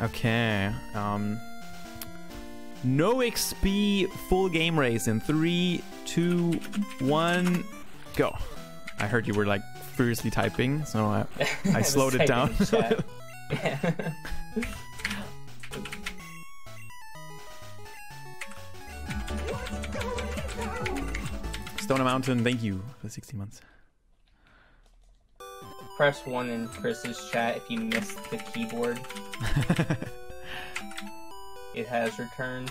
Okay. Um. No XP full game race in three, two, one, go. I heard you were like furiously typing, so I, I slowed it down. Stone Mountain, thank you for 60 months. Press 1 in Chris's chat if you missed the keyboard. it has returned.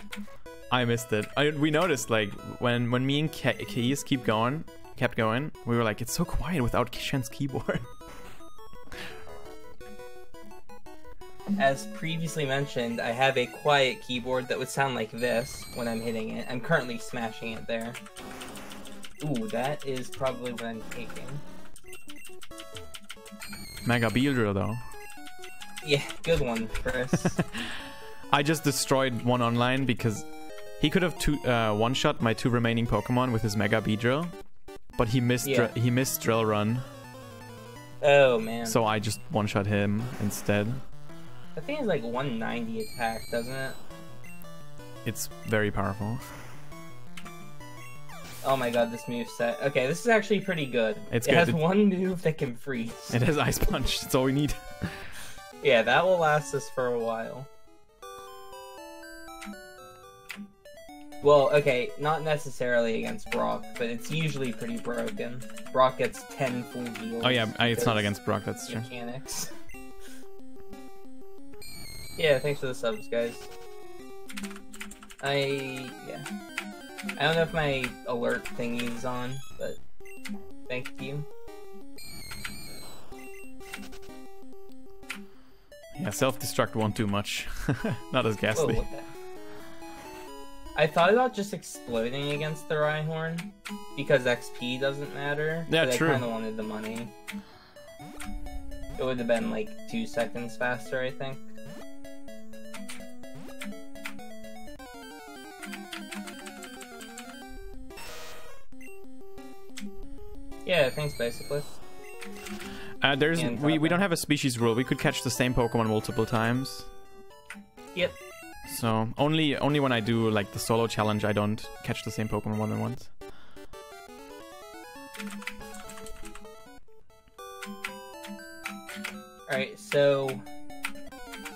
I missed it. I, we noticed like when when me and Ke Keys keep going, kept going, we were like, it's so quiet without Shen's keyboard. As previously mentioned, I have a quiet keyboard that would sound like this when I'm hitting it. I'm currently smashing it there. Ooh, that is probably what I'm taking. Mega Beedrill though. Yeah, good one, Chris. I just destroyed one online because he could have two uh, one shot my two remaining Pokemon with his Mega Beedrill, but he missed Yeah. he missed Drill Run, oh man. so I just one shot him instead. the thing is like 190 attack, doesn't it? It's very powerful. Oh my god, this move set. Okay, this is actually pretty good. It's it good. has It- one move that can freeze. It has Ice Punch. That's all we need. Yeah, that will last us for a while. Well, okay, not necessarily against Brock, but it's usually pretty broken. Brock gets 10 full heals. Oh yeah, it's not against Brock. That's true. mechanics. Yeah, thanks for the subs, guys. I yeah. I don't know if my alert thingy's on, but thank you. Yeah, self-destruct won't do much. not as Whoa, Gastly. the? I thought about just exploding against the Rhyhorn because XP doesn't matter. Yeah, but true. I kind of wanted the money. It would have been like two seconds faster, I think. Yeah, thanks, basically. Uh, there's we, we don't have a species rule. We could catch the same Pokemon multiple times. Yep. So only only when I do like the solo challenge, I don't catch the same Pokemon more than once. Alright, so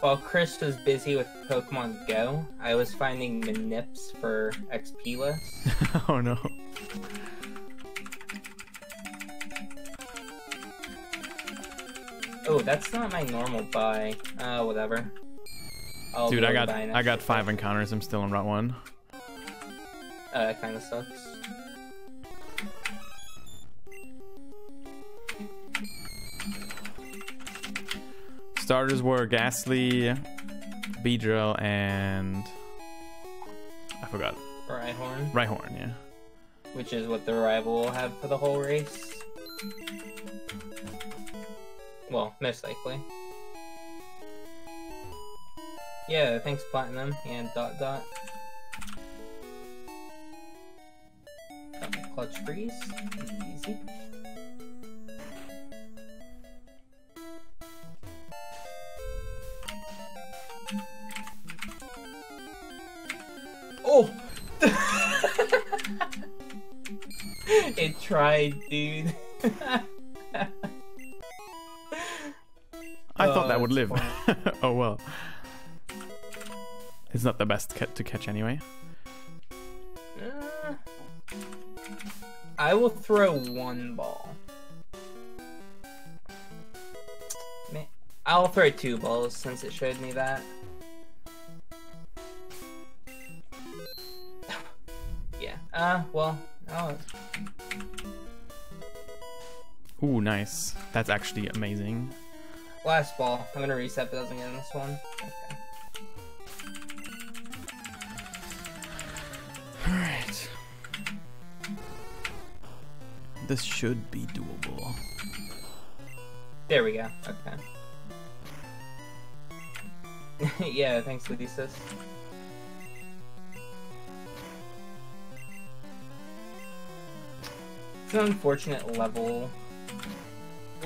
while Chris was busy with Pokemon Go, I was finding Manips for XP lists. oh no. Oh, that's not my normal buy. Uh, whatever. I'll Dude, I got I got five pack. encounters. I'm still on Route One. Uh, that kind of sucks. Starters were Gastly, Beedrill, and I forgot. Rhyhorn, Rhyhorn. Yeah. which is what the rival will have for the whole race. Well, most likely. Yeah, thanks Platinum and Dot Dot. Clutch Freeze. Easy. Oh! it tried, dude. I thought Oh, that would live. oh well. It's not the best to catch anyway. Uh, I will throw one ball. I'll throw two balls since it showed me that. yeah. Uh, well, oh, Ooh, nice. That's actually amazing. Last ball. I'm gonna reset it doesn't get in this one. Okay. Alright. This should be doable. There we go. Okay. yeah, thanks, Ludisus. It's an unfortunate level.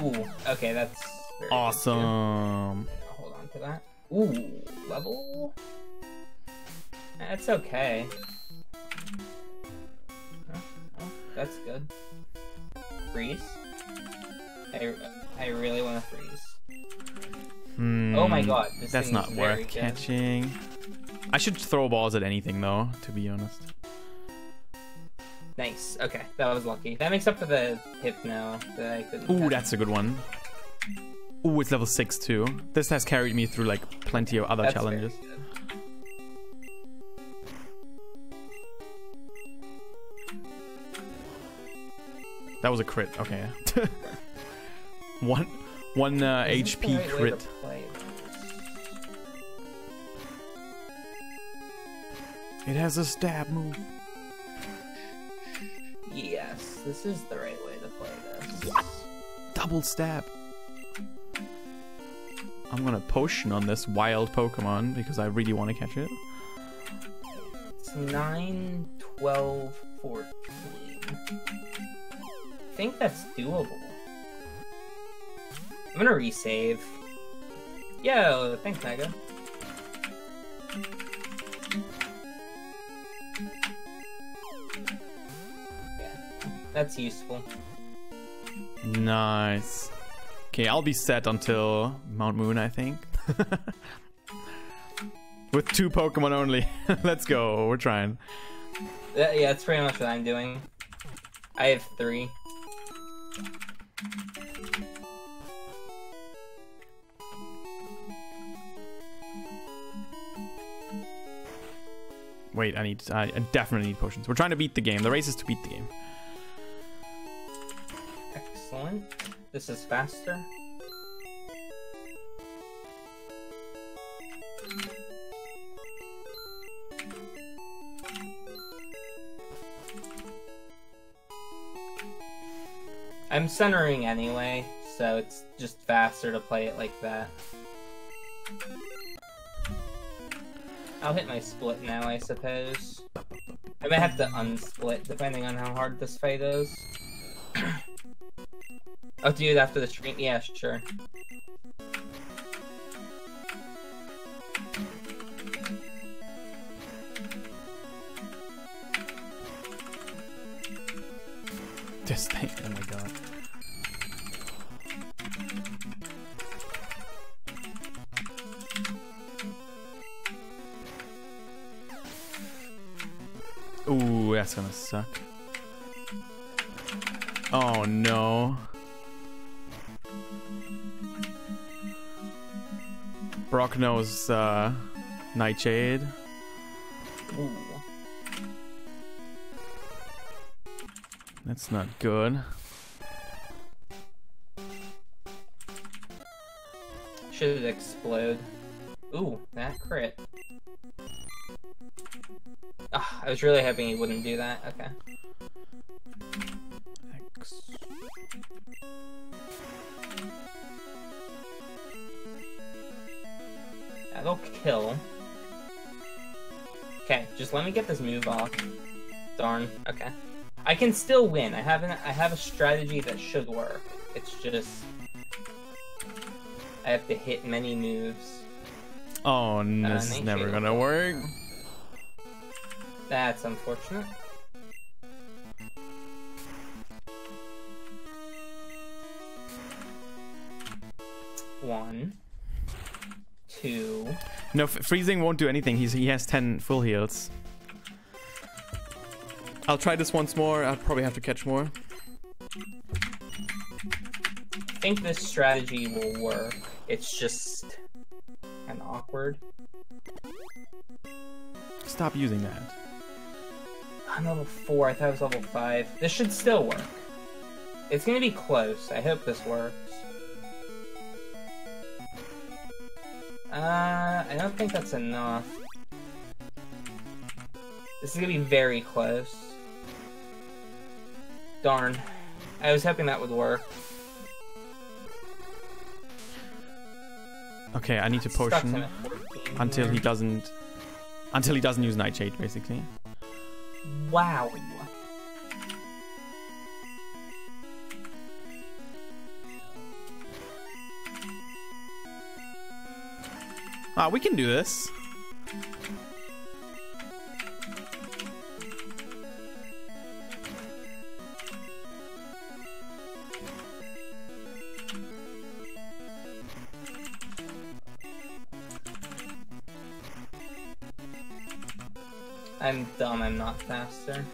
Ooh, okay, that's very good, too. Awesome. Hold on to that. Ooh. level? That's okay. Oh, oh, that's good. Freeze. I, I really want to freeze. Hmm, Oh my god, this That's not worth good. catching. I should throw balls at anything though, to be honest. Nice. Okay, that was lucky. That makes up for the hypno that I couldn't. Ooh, catch. that's a good one. Ooh, it's level 6 too. This has carried me through like plenty of other That's challenges. That was a crit. Okay. one one uh, Is this the HP right crit. It has a stab move. Yes, this is the right way to play this. Double stab. I'm gonna potion on this wild Pokemon because I really want to catch it. It's 9, 12, 14. I think that's doable. I'm gonna resave. Yo, thanks, Mega. Yeah, that's useful. Nice. Okay, I'll be set until Mount Moon, I think. With two Pokemon only. Let's go. We're trying. That- yeah, that's pretty much what I'm doing. I have three. Wait, I need. I, I definitely need potions. We're trying to beat the game. The race is to beat the game. Excellent. This is faster. I'm centering anyway, so it's just faster to play it like that. I'll hit my split now, I suppose. I might have to unsplit depending on how hard this fight is. I'll do it after the stream. Yeah, sure. This thing. Oh my god. Ooh, that's gonna suck. Oh no. Brock knows uh, Nightshade. Ooh. That's not good. Should it explode? Ooh, that crit. Ah, I was really hoping he wouldn't do that. Okay. That'll kill. Okay, just let me get this move off. Darn. Okay. I can still win. I have I have a strategy that should work. It's just I have to hit many moves. Oh, n- Uh, this is never gonna go. work. That's unfortunate. One, two. No, f- freezing won't do anything. He's he has ten full heals. I'll try this once more. I'll probably have to catch more. I think this strategy will work. It's just kind of awkward. Stop using that. I'm level four. I thought it was level five. This should still work. It's gonna be close. I hope this works. Uh, I don't think that's enough. This is gonna be very close. Darn. I was hoping that would work. Okay, I need to potion at 14 until he doesn't until he doesn't use Nightshade, basically. Wow. Ah, we can do this. I'm dumb, I'm not faster.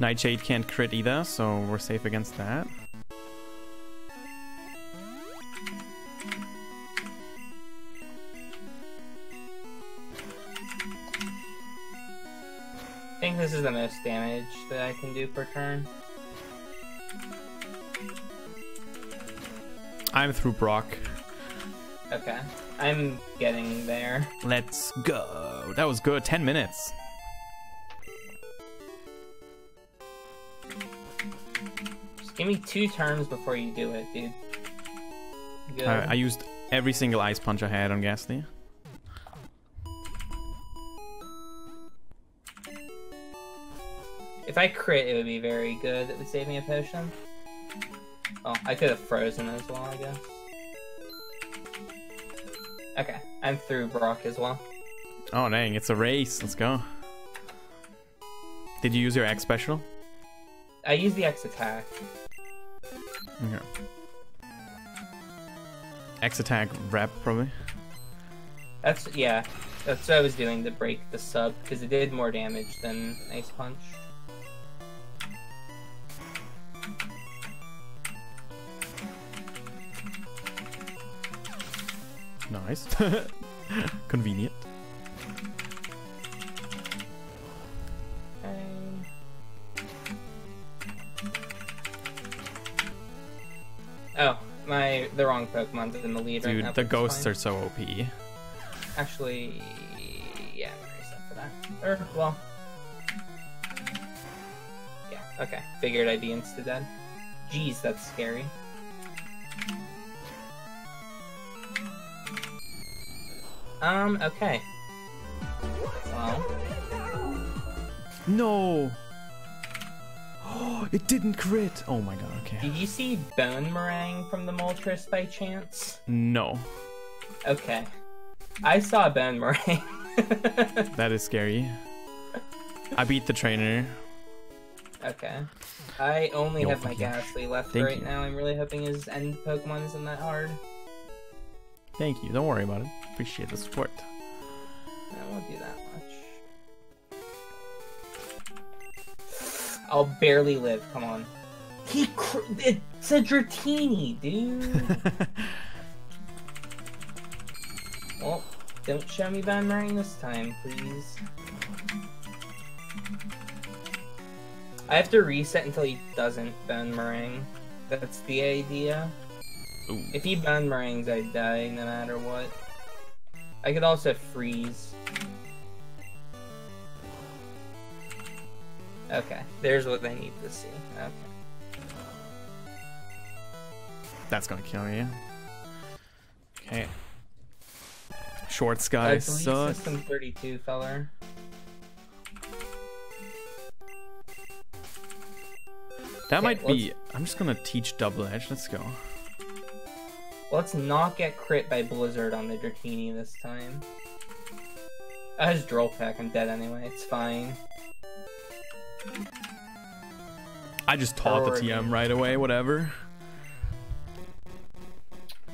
Nightshade can't crit either, so we're safe against that. I think this is the most damage that I can do per turn. I'm through Brock. Okay. I'm getting there. Let's go. That was good. 10 minutes. Give me two turns before you do it, dude. Good. I, I used every single ice punch I had on Gastly. If I crit, it would be very good. It would save me a potion. Oh, I could have frozen as well, I guess. Okay, I'm through Brock as well. Oh, dang. It's a race. Let's go. Did you use your X special? I use the X attack. Okay. X attack rep, probably. That's, yeah, that's what I was doing to break the sub, because it did more damage than Ice Punch. Nice. Convenient. The wrong Pokemon's in the lead right Dude, now. the ghosts fine. are so OP. Actually, yeah, I'm gonna reset for that. Or, well... Yeah, okay. Figured I'd be insta-dead. Jeez, that's scary. Um, okay. Well, No! Oh, it didn't crit! Oh my god, okay. did you see Bonemerang from the Moltres by chance? No. Okay. I saw Bonemerang. That is scary. I beat the trainer. okay. I only Yo, have my. Gastly left Thank right you. now. I'm really hoping his end Pokemon isn't that hard. Thank you. Don't worry about it. Appreciate the support. I'll barely live. Come on. He cr- it's a Dratini, dude. well, don't show me Bonemerang this time, please. I have to reset until he doesn't Bonemerang. That's the idea. Ooh. If he Bonemerangs, I die no matter what. I could also freeze. Okay, there's what they need to see. Okay. That's gonna kill you. Okay. Short sky believe sucks. System 32, feller. That Okay, might be. I'm just gonna teach double edge. Let's go. Let's not get crit by Blizzard on the Dratini this time. I has Drill Peck, I'm dead anyway, it's fine. I just taught the TM right away. Whatever.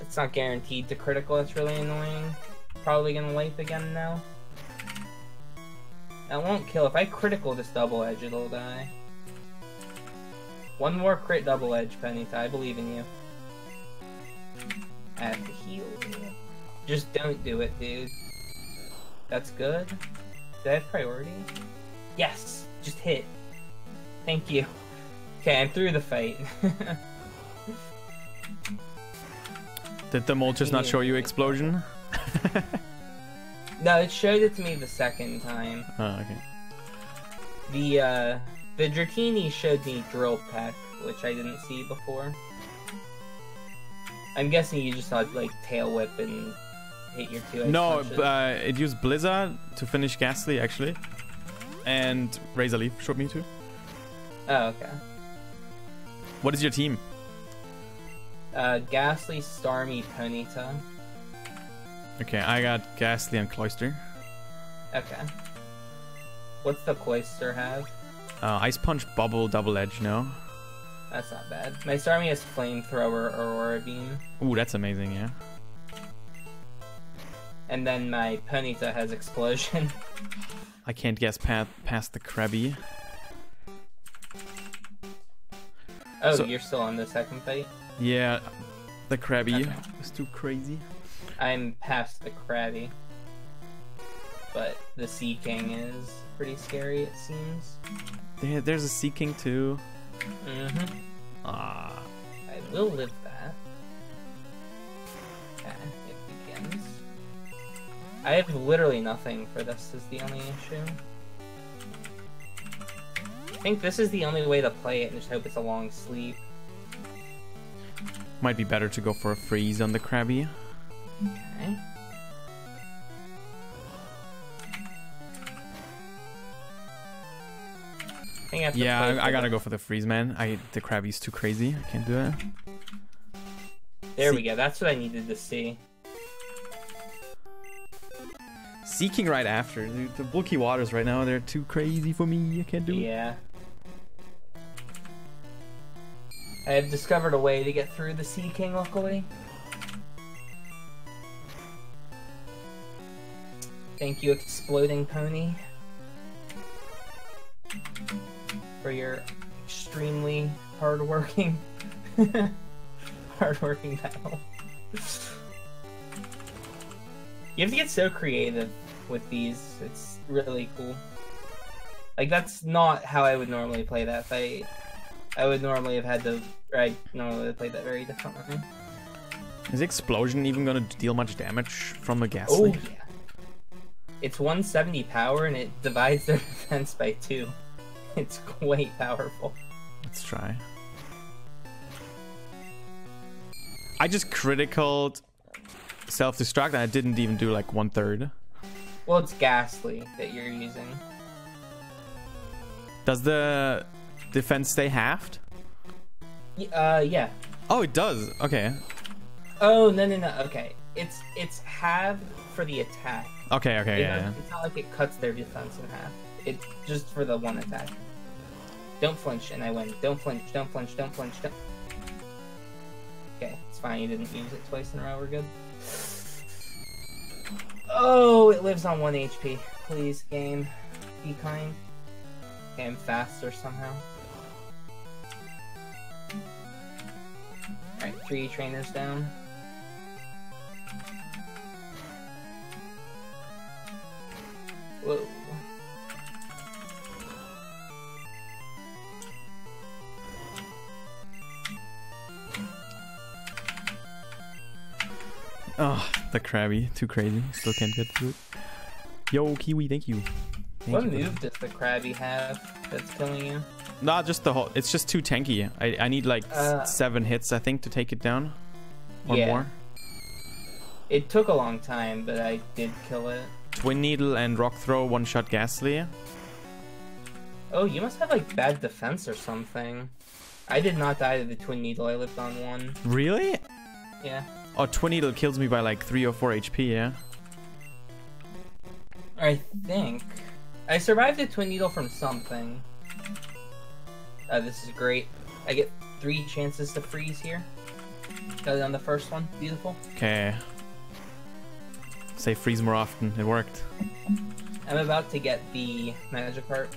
It's not guaranteed to critical, that's really annoying. Probably gonna wipe again now. That won't kill. If I critical this double edge, it'll die. One more crit double edge, Penny. I believe in you. I have to heal. Just don't do it, dude. That's good. Did I have priority? Yes! Just hit. Thank you. Okay, I'm through the fight. Did the mole just not show you explosion? no, it showed it to me the second time. Oh, okay. The uh the Dratini showed me drill peck, which I didn't see before. I'm guessing you just saw like tail whip and hit your two. No, uh, it used Blizzard to finish Gastly actually, and Razor Leaf showed me too. Oh, okay. What is your team? Uh, Gastly, Starmie, Ponyta. Okay, I got Gastly and Cloyster. Okay. What's the Cloyster have? Uh, Ice Punch, Bubble, Double Edge, no? That's not bad. My Starmie has Flamethrower, Aurora Beam. Ooh, that's amazing, yeah. And then my Ponyta has Explosion. I can't guess pa past the Krabby. Oh, So- you're still on the second fight? Yeah, the Krabby Okay. was too crazy. I'm past the Krabby. But the Seaking is pretty scary, it seems. There, there's a Seaking too. Mm-hmm. Ah, I will live that. Okay, it begins. I have literally nothing for this is the only issue. I think this is the only way to play it and just hope it's a long sleep. might be better to go for a freeze on the Krabby. Okay. I think I have to Yeah, I, I gotta go for the freeze, man. I the Krabby's too crazy. I can't do it. There See- we go. That's what I needed to see. Seaking right after. Dude, the Bulky Waters right now, they're too crazy for me. I can't do it. Yeah. I have discovered a way to get through the Seaking, luckily. Thank you, Exploding Pony, for your extremely hardworking, hardworking battle. You have to get so creative with these. It's really cool. Like that's not how I would normally play that fight. I would normally have had to. I normally would play that very differently. Is Explosion even gonna deal much damage from a the Oh Gastly? yeah. It's 170 power and it divides their defense by two. It's quite powerful. Let's try. I just criticaled self-destruct and I didn't even do like one third. Well, it's Gastly that you're using. Does the defense stay halved? Uh, yeah. Oh, it does. Okay. Oh no no no. Okay, it's it's half for the attack. Okay. Okay. It Yeah. yeah. It's not like it cuts their defense in half. It's just for the one attack. Don't flinch and I win. Don't flinch. Don't flinch. Don't flinch. Don't. Okay, it's fine. You didn't use it twice in a row. We're good. Oh, it lives on one HP. Please, game, be kind. Okay, I'm faster somehow. Alright, three trainers down. Whoa. Oh, the Krabby. Too crazy. Still can't get through it. Yo, Kiwi. Thank you. Thank What you for move does the Krabby have that's killing you? Nah, just the whole. It's just too tanky. I I need like Uh, seven hits, I think, to take it down, or Yeah. more. It took a long time, but I did kill it. Twin Needle and Rock Throw, one shot Gastly. Oh, you must have like bad defense or something. I did not die to the Twin Needle, I lived on one. Really? Yeah. Oh, Twin Needle kills me by like 3 or 4 HP, yeah? I think. I survived the Twin Needle from something. Uh, this is great. I get three chances to freeze here. Got it on the first one. Beautiful. Okay. Say freeze more often. It worked. I'm about to get the Magikarp.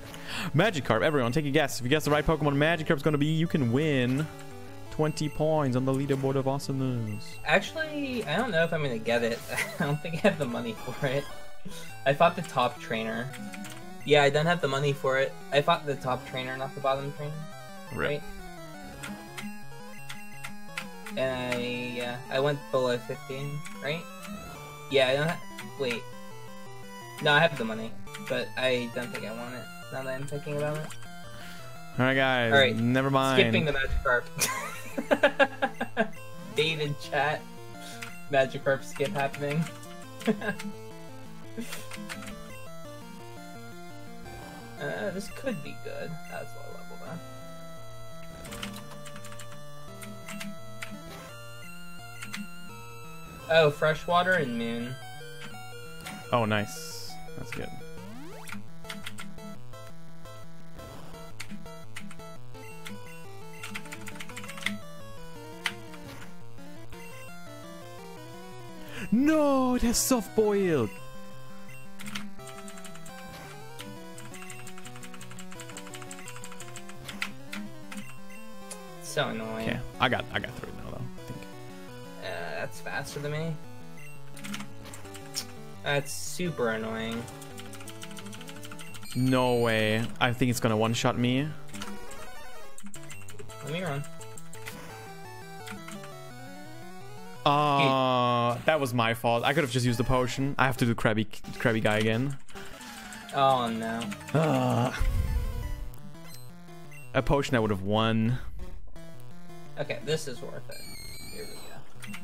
Magikarp, everyone, take a guess. If you guess the right Pokemon Magikarp's gonna be, you can win 20 points on the leaderboard of awesomeness. Actually, I don't know if I'm gonna get it. I don't think I have the money for it. I fought the top trainer. Yeah, I don't have the money for it. I fought the top trainer, not the bottom trainer. Right? And I, uh, I went below 15, right? Yeah, I don't have, wait. No, I have the money, but I don't think I want it, now that I'm thinking about it. Alright, guys. Alright, Never mind. Skipping the Magikarp. Dated chat. Magikarp skip happening. uh, this could be good. That's low level though. Oh, freshwater and moon. Oh, nice. That's good. No, it has soft boiled. So annoying. Yeah, I got I got through it now though. I think. Uh, that's faster than me. That's super annoying. No way. I think it's gonna one shot me. Let me run. Uh, that was my fault. I could have just used the potion. I have to do Krabby Krabby guy again. Oh no. Uh, a potion I would have won. Okay, this is worth it. Here we go.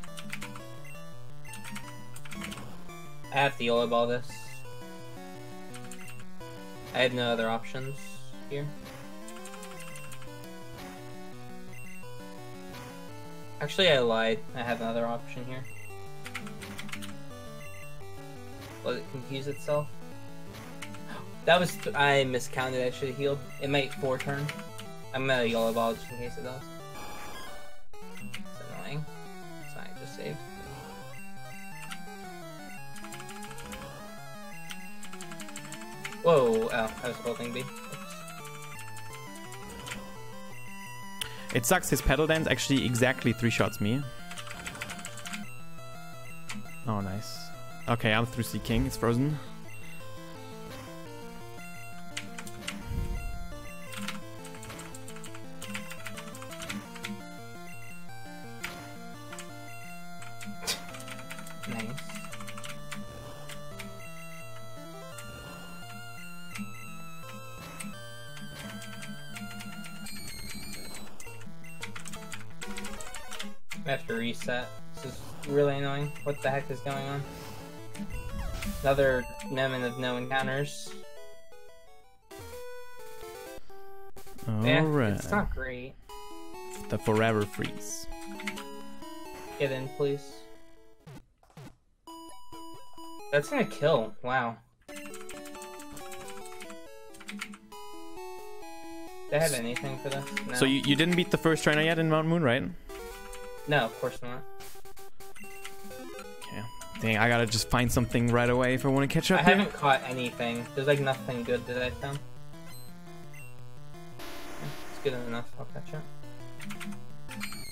I have to YOLO ball this. I have no other options here. Actually, I lied. I have another option here. Let it confuse itself. That was... I miscounted. I should have healed. It might four turn. I'm gonna YOLO ball just in case it does. Saved. Whoa, oh, I was holding B. Oops. It sucks. His petal dance actually exactly three shots me. Oh, nice. Okay, I'm through Seaking. It's frozen. I have to reset. This is really annoying. What the heck is going on? Another Nemen of no encounters. Yeah, Alright. it's not great. The forever freeze. Get in, please. That's gonna kill. Wow. I have anything for this? No. So you, you didn't beat the first trainer yet in Mount Moon, right? No, of course not. Okay. Dang, I gotta just find something right away if I want to catch up I haven't caught anything. There's like nothing good that I found. It's good enough. I'll catch up.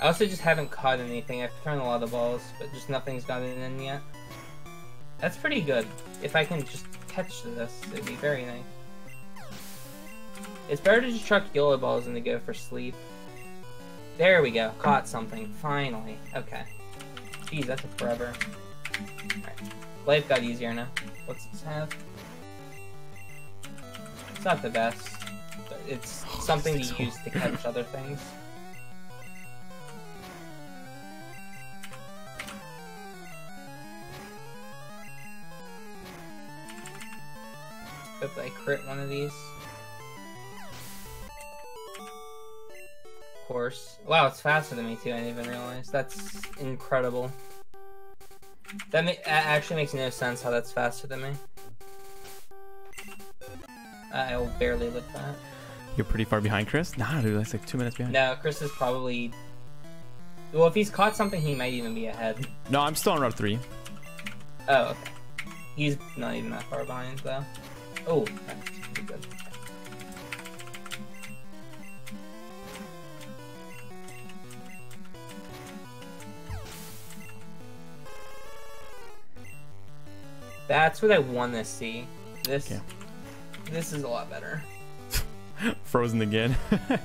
I also just haven't caught anything. I've thrown a lot of balls, but just nothing's gotten in yet. That's pretty good. If I can just catch this, it'd be very nice. It's better to just chuck YOLO balls than to go for sleep. There we go. Caught something. Finally. Okay. Jeez, that took forever. Alright. Life got easier now. What's this have? It's not the best, but it's something this to use to catch other things. Hope I crit one of these. Course. Wow, it's faster than me too, I didn't even realize. That's incredible. That, actually makes no sense how that's faster than me. I will barely live that. You're pretty far behind, Chris. Nah, dude, that's like two minutes behind. No, Chris is probably... Well, if he's caught something, he might even be ahead. No, I'm still on route three. Oh, okay. He's not even that far behind, though. Oh, that's pretty good. That's what I want to see. This, Okay. this is a lot better. Frozen again.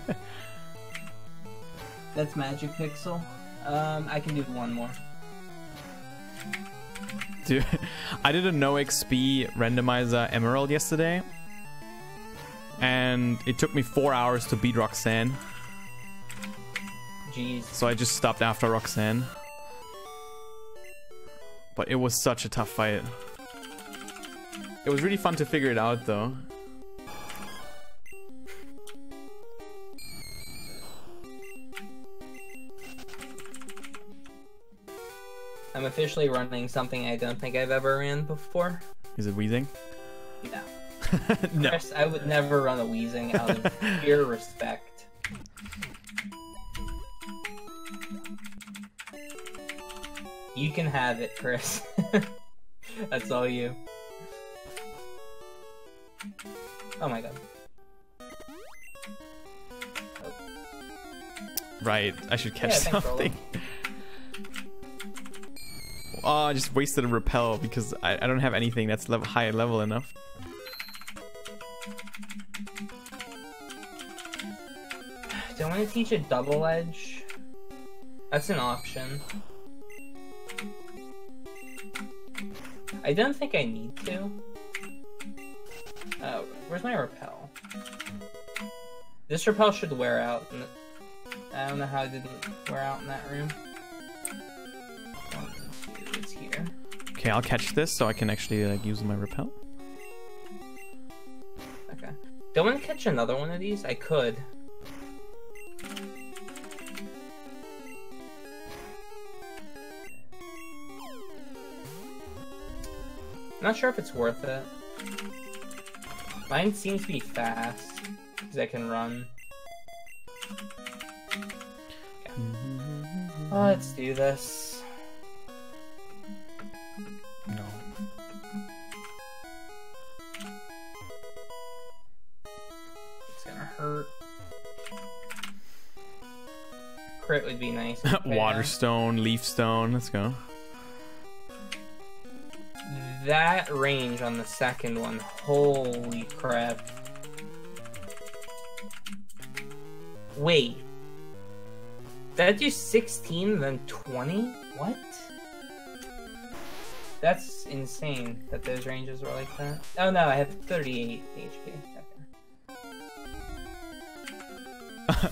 That's Magic Pixel. Um, I can do one more. Dude, I did a no XP randomizer Emerald yesterday. And it took me four hours to beat Roxanne. Jeez. So I just stopped after Roxanne. But it was such a tough fight. It was really fun to figure it out though. I'm officially running something I don't think I've ever ran before. Is it Weezing? No. no. Chris, I would never run a Weezing out of pure respect. You can have it, Chris. That's all you. Oh my god. Right, I should catch Yeah, something. Oh, I just wasted a repel because I, I don't have anything that's level, high level enough. Do I want to teach a double edge? That's an option. I don't think I need to. Oh, where's my repel? This repel should wear out. I don't know how it didn't wear out in that room. It's here. Okay, I'll catch this so I can actually like use my repel. Okay. Do I want to catch another one of these? I could. I'm not sure if it's worth it. Mine seems to be fast, because I can run. Oh, let's do this. No. It's gonna hurt. Crit would be nice. Okay, Water uh, stone, leaf stone. Let's go. That range on the second one, holy crap. Wait. Did I do 16 then 20? What? That's insane that those ranges were like that. Oh no, I have 38 HP. Okay.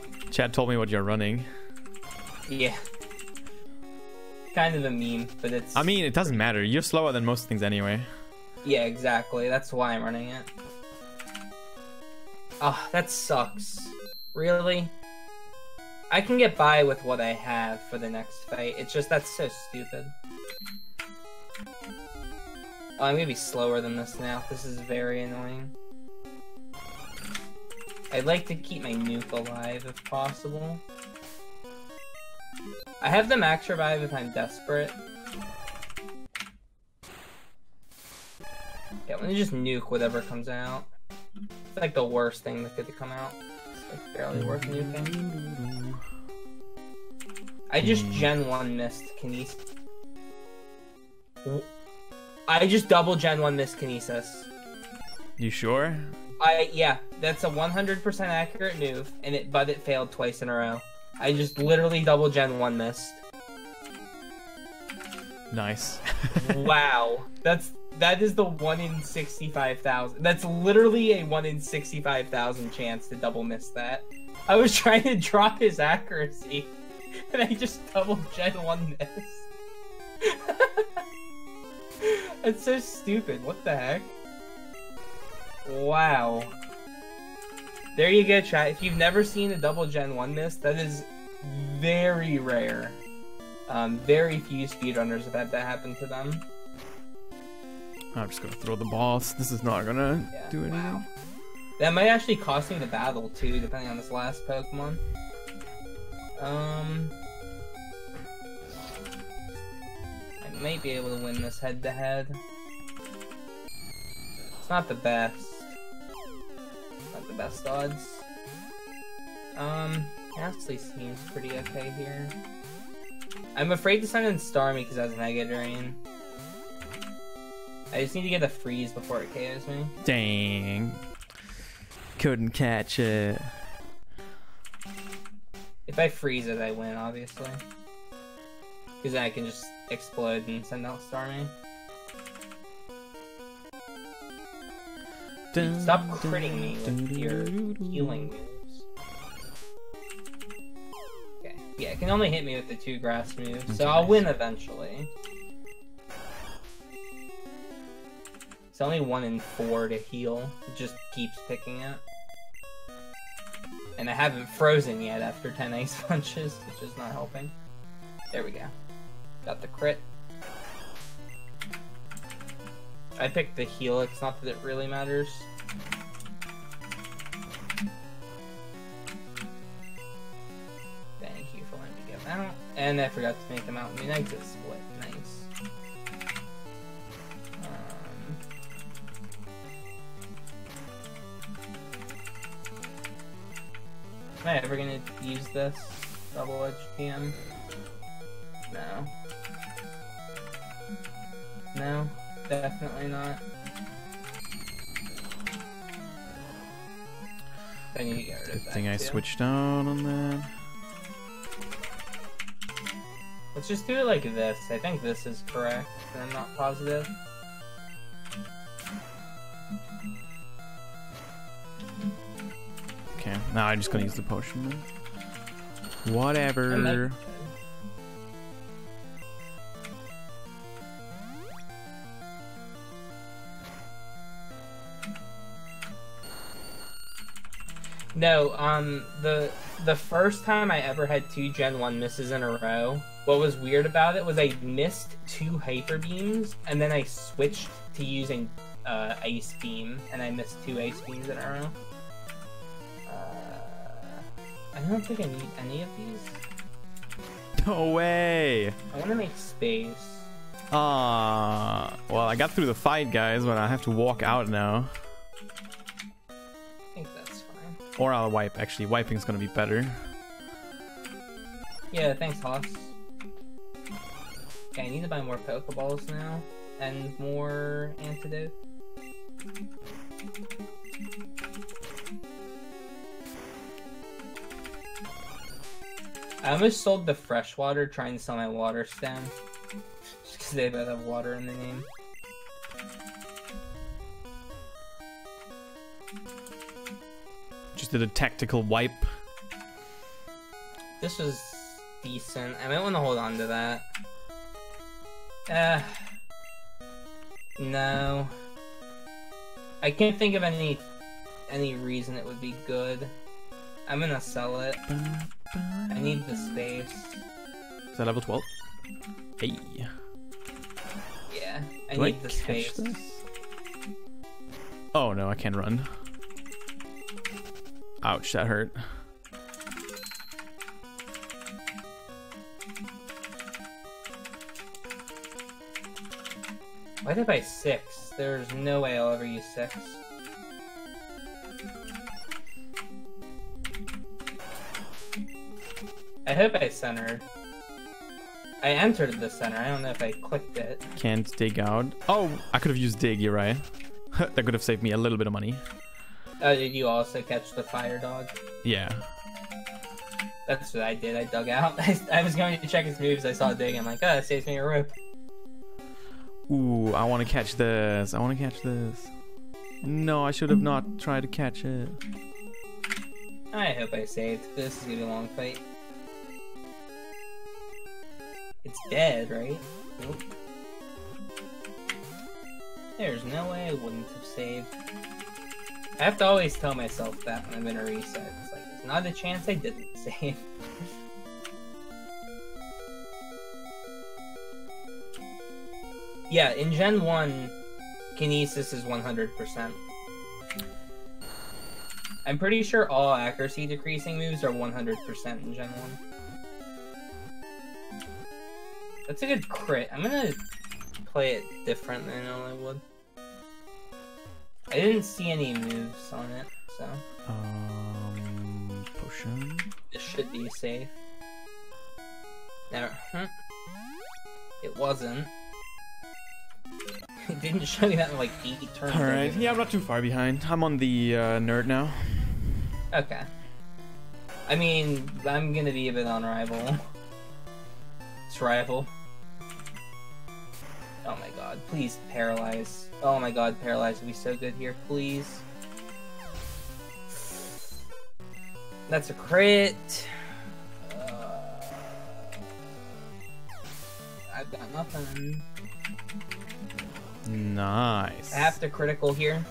Chad told me what you're running. Yeah. Kind of a meme, but it's. I mean, it doesn't matter. You're slower than most things anyway. Yeah, exactly. That's why I'm running it. Oh, that sucks. Really? I can get by with what I have for the next fight. It's just that's so stupid. Oh, I'm gonna be slower than this now. This is very annoying. I'd like to keep my nuke alive if possible. I have the max revive if I'm desperate. Yeah, let me just nuke whatever comes out. It's like the worst thing that could come out. It's like barely worth nuking. I just hmm. Gen 1 missed Kinesis. I just double Gen 1 missed Kinesis. You sure? I yeah, that's a 100% accurate move, and it but it failed twice in a row. I just literally double Gen 1 missed. Nice. wow, that's that is the one in sixty-five thousand. That's literally a one in sixty-five thousand chance to double miss that. I was trying to drop his accuracy, and I just double gen one miss. it's so stupid. What the heck? Wow. There you go, chat. If you've never seen a double gen one miss, that is very rare. Um, very few speedrunners have had that happen to them. I'm just gonna throw the balls. This is not gonna Yeah, do anything. wow. That might actually cost me the battle too, depending on this last Pokemon. Um, I might be able to win this head to head. It's not the best. The best odds. Um, Gastly seems pretty okay here. I'm afraid to send in Starmie because it has Mega Drain. I just need to get the freeze before it KOs me. Dang. Couldn't catch it. If I freeze it, I win, obviously. Because then I can just explode and send out Starmie. Stop critting me with your healing moves. Okay. Yeah, it can only hit me with the two grass moves, so Okay, I'll win eventually. It's only one in four to heal. It just keeps picking it. And I haven't frozen yet after 10 ice punches, which is not helping. There we go. Got the crit. I picked the Helix, not that it really matters. Thank you for letting me get out. And I forgot to make a Mountain Moon exit split. Nice. Um, am I ever gonna use this double edged TM? No. No, definitely not. Need to get rid Good thing I too. switched out on that. Let's just do it like this. I think this is correct, but I'm not positive. Okay, now I'm just gonna use the potion then. Whatever. No, um, the the first time I ever had two Gen 1 misses in a row, what was weird about it was I missed two Hyper Beams, and then I switched to using uh, Ice Beam, and I missed two Ice Beams in a row. Uh, I don't think I need any of these. No way. I want to make space. Ah, well, I got through the fight, guys, but I have to walk out now. Or I'll wipe, actually. Wiping's gonna be better. Yeah, thanks, Hoss. Okay, I need to buy more Pokeballs now, and more antidote. I almost sold the freshwater trying to sell my water stone. Just because they both have water in the name. Just did a tactical wipe. This was decent. I might want to hold on to that. Uh, no. I can't think of any any reason it would be good. I'm gonna sell it. I need the space. Is that level 12? Hey. Yeah, I Do I need the catch space. this? Oh no, I can't run. Ouch, that hurt. Why did I buy six? There's no way I'll ever use six. I hope I centered. I entered the center. I don't know if I clicked it. Can't dig out. Oh, I could have used dig, you're right. that could have saved me a little bit of money. Oh, did you also catch the fire dog? Yeah. That's what I did. I dug out. I, I was going to check his moves. I saw a dig. I'm like, oh, that saves me a rope. Ooh, I want to catch this. I want to catch this. No, I should have not tried to catch it. I hope I saved. This is gonna be a long fight. It's dead, right? Nope. There's no way I wouldn't have saved. I have to always tell myself that when I'm in a reset. It's like, there's not a chance I didn't save. yeah, in Gen 1, Kinesis is 100%. I'm pretty sure all accuracy decreasing moves are 100% in Gen 1. That's a good crit. I'm gonna play it different than I would. I didn't see any moves on it, so Um, potion. this should be safe. Never. It wasn't. It didn't show you that in like eight turns. All right. Yeah, I'm not too far behind. I'm on the uh, nerd now. Okay. I mean, I'm gonna be a bit on rival. It's rival. Oh my god, please paralyze. Oh my god, paralyze would be so good here, please. That's a crit. Uh, I've got nothing. Nice. I have to critical here.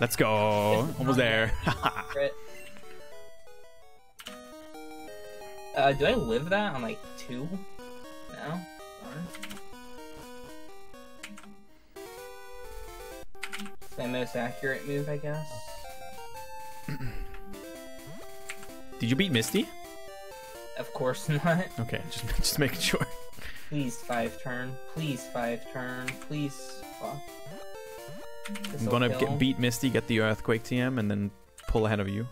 Let's go. Almost there. Crit. Uh, do I live that on like two? No. No? My most accurate move, I guess. Did you beat Misty? Of course not. Okay, just just making sure. Please five turn. Please five turn. Please fuck. I'm gonna kill. get, beat Misty, get the Earthquake TM, and then pull ahead of you.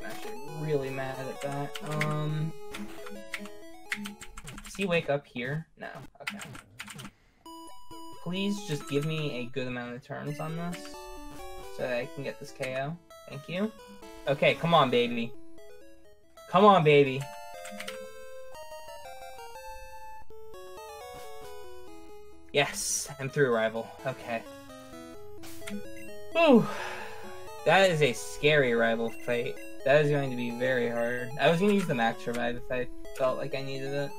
I'm actually really mad at that. Um. Does he wake up here? No. Okay. Please just give me a good amount of turns on this so that I can get this KO. Thank you. Okay, come on, baby. Come on, baby. Yes, I'm through rival. Okay. Whew. That is a scary rival fight. That is going to be very hard. I was going to use the max revive if I felt like I needed it.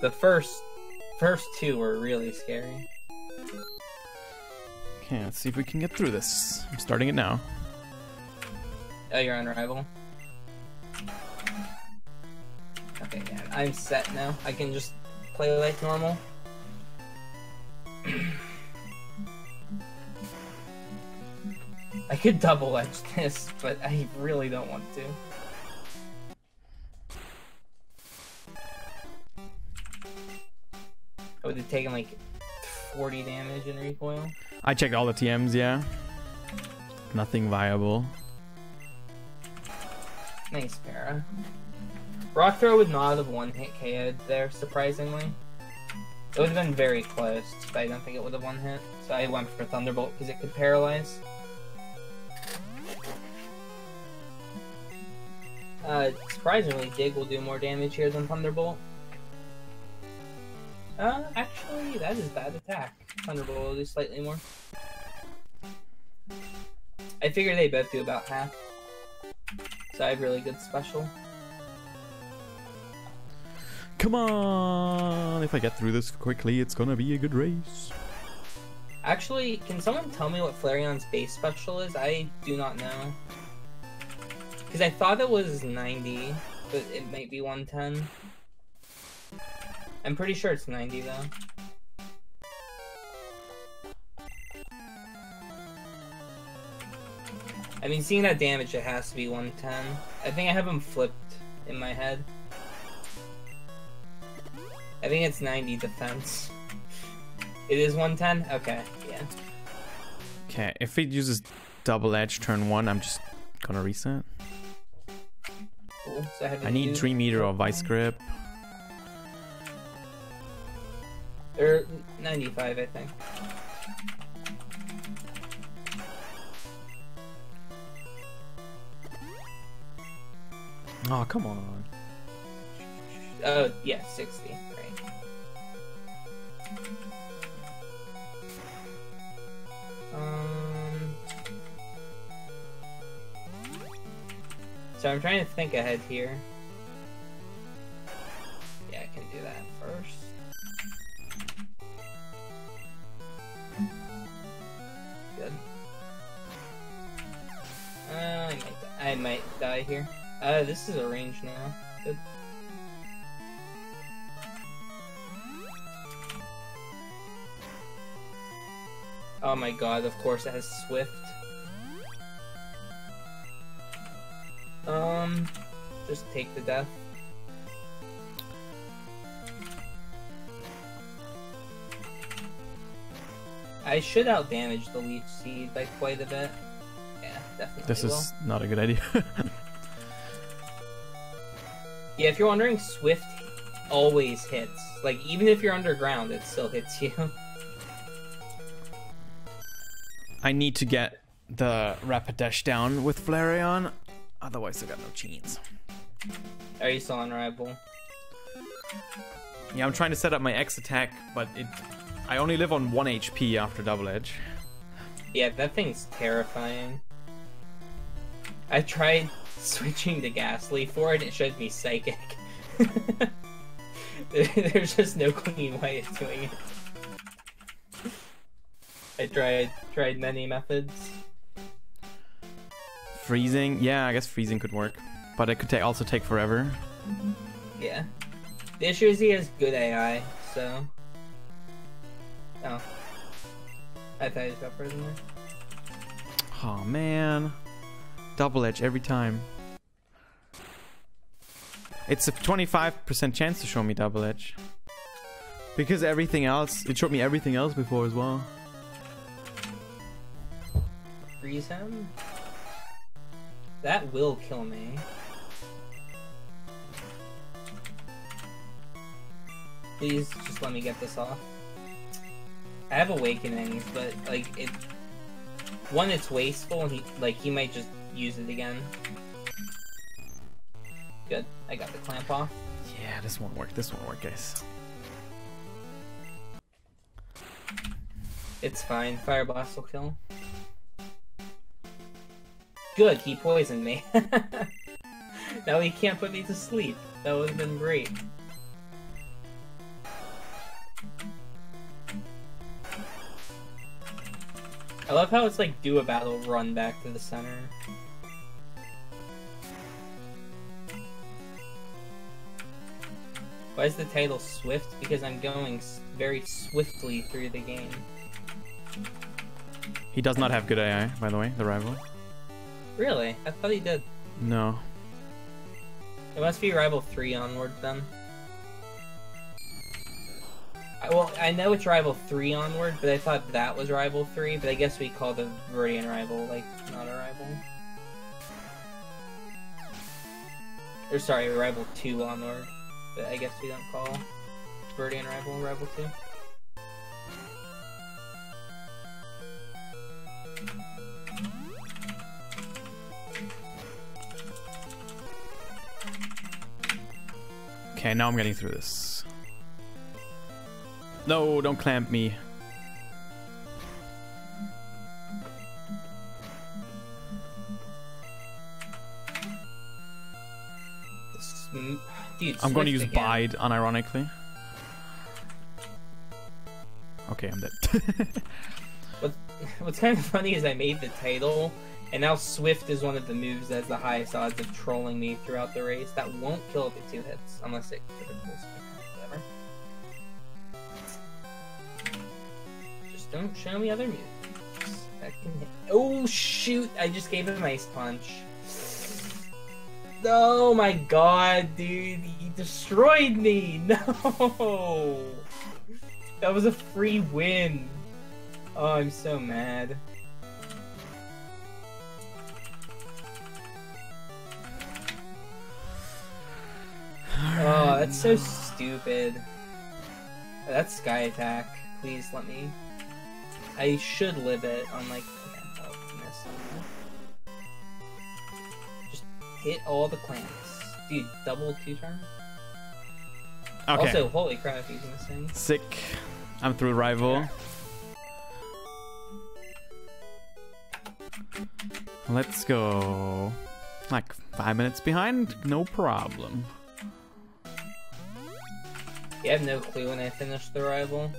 The first first two were really scary. Okay, let's see if we can get through this. I'm starting it now. Oh, you're on rival. Okay, yeah, I'm set now. I can just play like normal. I could double edge this, but I really don't want to. I would have taken like 40 damage in recoil. I checked all the TMs, yeah. Nothing viable. Nice para. Rock throw would not have one hit KO'd there, surprisingly. It would have been very close, but I don't think it would have one hit. So I went for Thunderbolt because it could paralyze. Uh, surprisingly, Dig will do more damage here than Thunderbolt. Uh, actually, that is bad attack. Thunderbolt will do slightly more. I figure they both do about half. So I have really good special. Come on! If I get through this quickly, it's gonna be a good race. Actually, can someone tell me what Flareon's base special is? I do not know. Because I thought it was 90, but it might be 110. I'm pretty sure it's 90 though. I mean, seeing that damage, it has to be 110. I think I have him flipped in my head. I think it's 90 defense. It is 110? Okay, yeah. Okay, if it uses double edge turn one, I'm just gonna reset. Cool. So I, I need new- Dream Eater or Vice Grip. Or 95, I think. Oh, come on. Oh, yeah, 60. Right. Um. So I'm trying to think ahead here. Uh, I might, I might die here. Uh, this is a range now. Good. Oh my god, of course it has Swift. Um, just take the death. I should outdamage the Leech Seed by quite a bit. Yeah, definitely This will. is not a good idea. Yeah, if you're wondering, Swift always hits. Like, even if you're underground, it still hits you. I need to get the Rapidash down with Flareon, otherwise I got no chance. Are you still on Rival? Yeah, I'm trying to set up my X attack, but it I only live on 1 HP after double edge. Yeah, that thing's terrifying. I tried switching to Gastly for it, it showed me Psychic. There's just no clean way of doing it. I tried tried many methods. Freezing, yeah, I guess freezing could work. But it could ta also take forever. Mm-hmm. Yeah. The issue is he has good AI, so. Oh. I thought he was got frozen there. Oh man. Double edge every time. It's a 25% chance to show me double edge. Because everything else, it showed me everything else before as well. Freeze him? That will kill me. Please just let me get this off. I have awakenings, but like it one it's wasteful and he like he might just use it again. Good. I got the clamp off. Yeah, this won't work. This won't work, guys. It's fine. Fire blast will kill. Good, he poisoned me. now he can't put me to sleep. That would have been great. I love how it's like do a battle, run back to the center. Why is the title Swift? Because I'm going very swiftly through the game. He does not have good AI, by the way, the rival. Really? I thought he did. No. It must be Rival 3 onward then. I, well, I know it's Rival 3 onward, but I thought that was Rival 3, but I guess we call the Viridian Rival, like, not a rival. Or sorry, Rival 2 onward, but I guess we don't call Viridian Rival Rival 2. Okay, now I'm getting through this. No, don't clamp me. Dude, I'm going to use again. bide, unironically. Okay, I'm dead. What, what's kind of funny is I made the title, and now Swift is one of the moves that has the highest odds of trolling me throughout the race. That won't kill if it two hits, unless it criticals. Whatever. Just don't show me other moves. That can hit. Oh shoot! I just gave him Ice Punch. Oh my god, dude! He destroyed me! No! That was a free win! Oh, I'm so mad. Oh, that's so stupid. That's Sky Attack. Please let me. I should live it on like. Hit all the clamps. Dude, double two turn? okay. Also, holy crap, he's missing. Sick. I'm through rival. Let's go. Like five minutes behind, no problem. You have no clue when I finish the rival.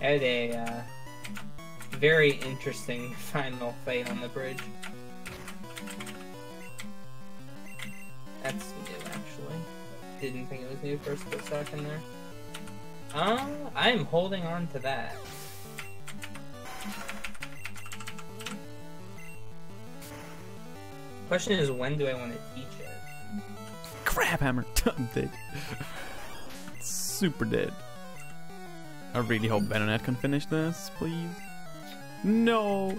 Had a uh, very interesting final fight on the bridge. That's new, actually. Didn't think it was new for a split second there. Uh, I'm holding on to that. Question is, when do I want to teach it? Crabhammer. I'm dead. Super dead. I really hope Venonat can finish this, please. No.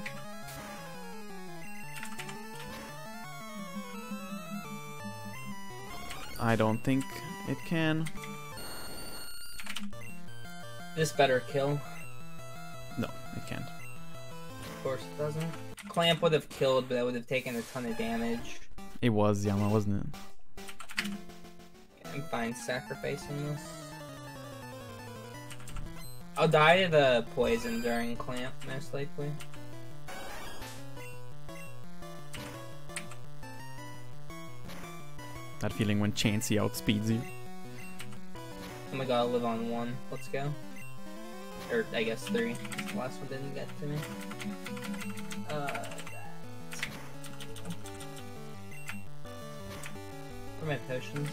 I don't think it can. This better kill. No, it can't. Of course it doesn't. Clamp would have killed, but I would have taken a ton of damage. It was Yama, wasn't it? I'm fine sacrificing this. I'll die to the poison during clamp, most likely. That feeling when Chansey outspeeds you. Oh my god, I live on one. Let's go. Or, I guess three. The last one didn't get to me. Uh, that. For my potions.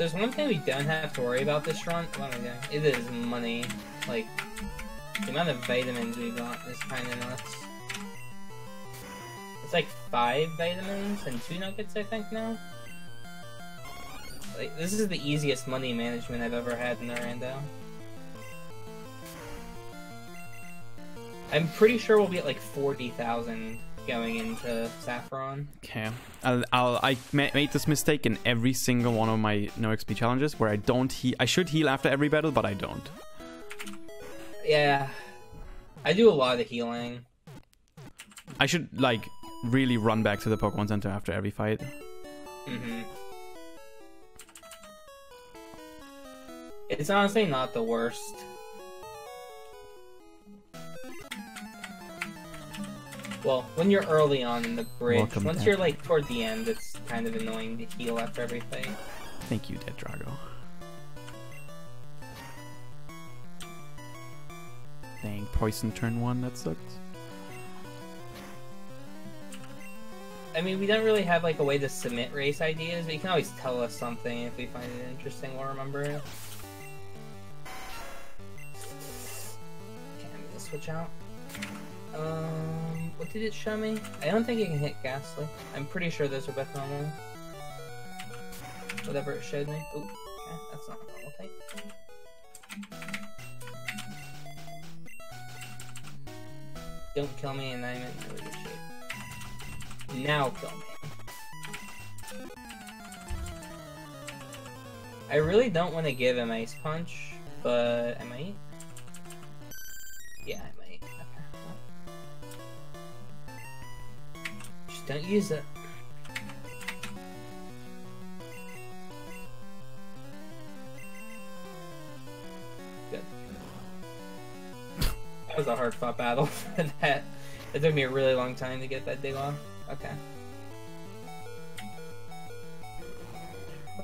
There's one thing we don't have to worry about this run. What am I doing? It is money. Like, the amount of vitamins we got is kind of nuts. It's like five vitamins and two nuggets, I think, now. Like, this is the easiest money management I've ever had in the rando. I'm pretty sure we'll be at like 40,000 going into Saffron. Okay. I'll, I'll, I ma- made this mistake in every single one of my no XP challenges where I don't heal. I should heal after every battle, but I don't. Yeah. I do a lot of healing. I should, like, really run back to the Pokemon Center after every fight. hmm It's honestly not the worst. Well, when you're early on in the bridge, Welcome once you're like toward the end, it's kind of annoying to heal after everything. Thank you, Dead Drago. Dang, poison turn one, that sucked. I mean, we don't really have like a way to submit race ideas, but you can always tell us something if we find it interesting. We'll remember it. Okay, I'm gonna switch out. Um, what did it show me? I don't think it can hit Gastly. I'm pretty sure those are both normal. Whatever it showed me. Ooh, okay, that's not normal type. Don't kill me, and I'm in really good shape. Now kill me. I really don't want to give him Ice Punch, but I might. Yeah, I might. Don't use it. Good. That was a hard fought battle for that. It took me a really long time to get that dig off. Okay.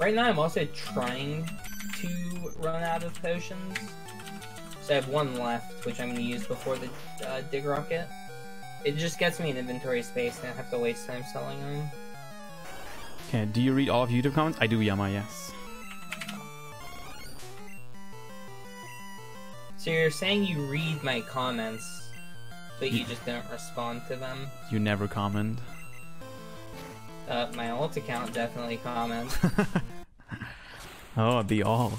Right now I'm also trying to run out of potions. So I have one left, which I'm going to use before the uh, dig rocket. It just gets me an inventory space and I have to waste time selling them. Okay, do you read all of YouTube comments? I do, Yama, yes. So you're saying you read my comments, but you just don't respond to them? You never comment. Uh, my alt account definitely comments. oh, the all.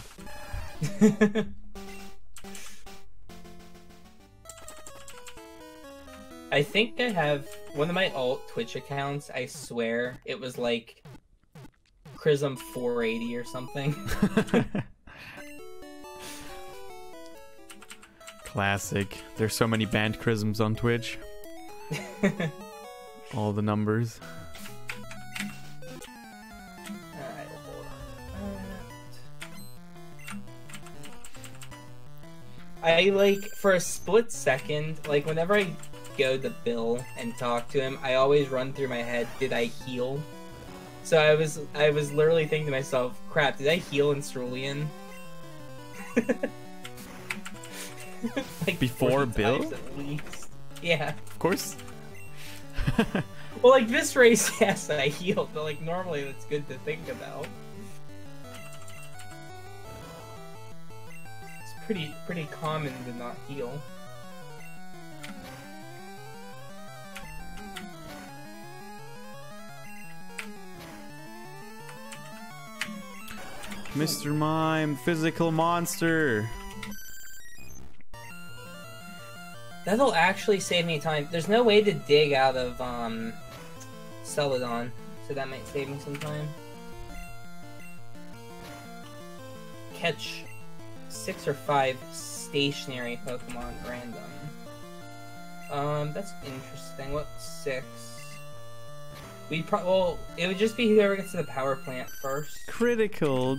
I think I have one of my alt Twitch accounts. I swear it was like Chrism 480 or something. Classic. There's so many banned chrisms on Twitch. All the numbers. Alright, hold on. Uh, I like for a split second, like whenever I go to Bill and talk to him, I always run through my head, did I heal? So I was I was literally thinking to myself, crap, did I heal in Cerulean? like Before Bill? times At least. Yeah. Of course. Well, like this race, yes, I healed, but like normally that's good to think about. It's pretty pretty common to not heal. Mr. Mime, physical monster. That'll actually save me time. There's no way to dig out of um Celadon, so that might save me some time. Catch six or five stationary Pokemon random. Um, that's interesting. What six? We pro well, it would just be whoever gets to the power plant first. Critical.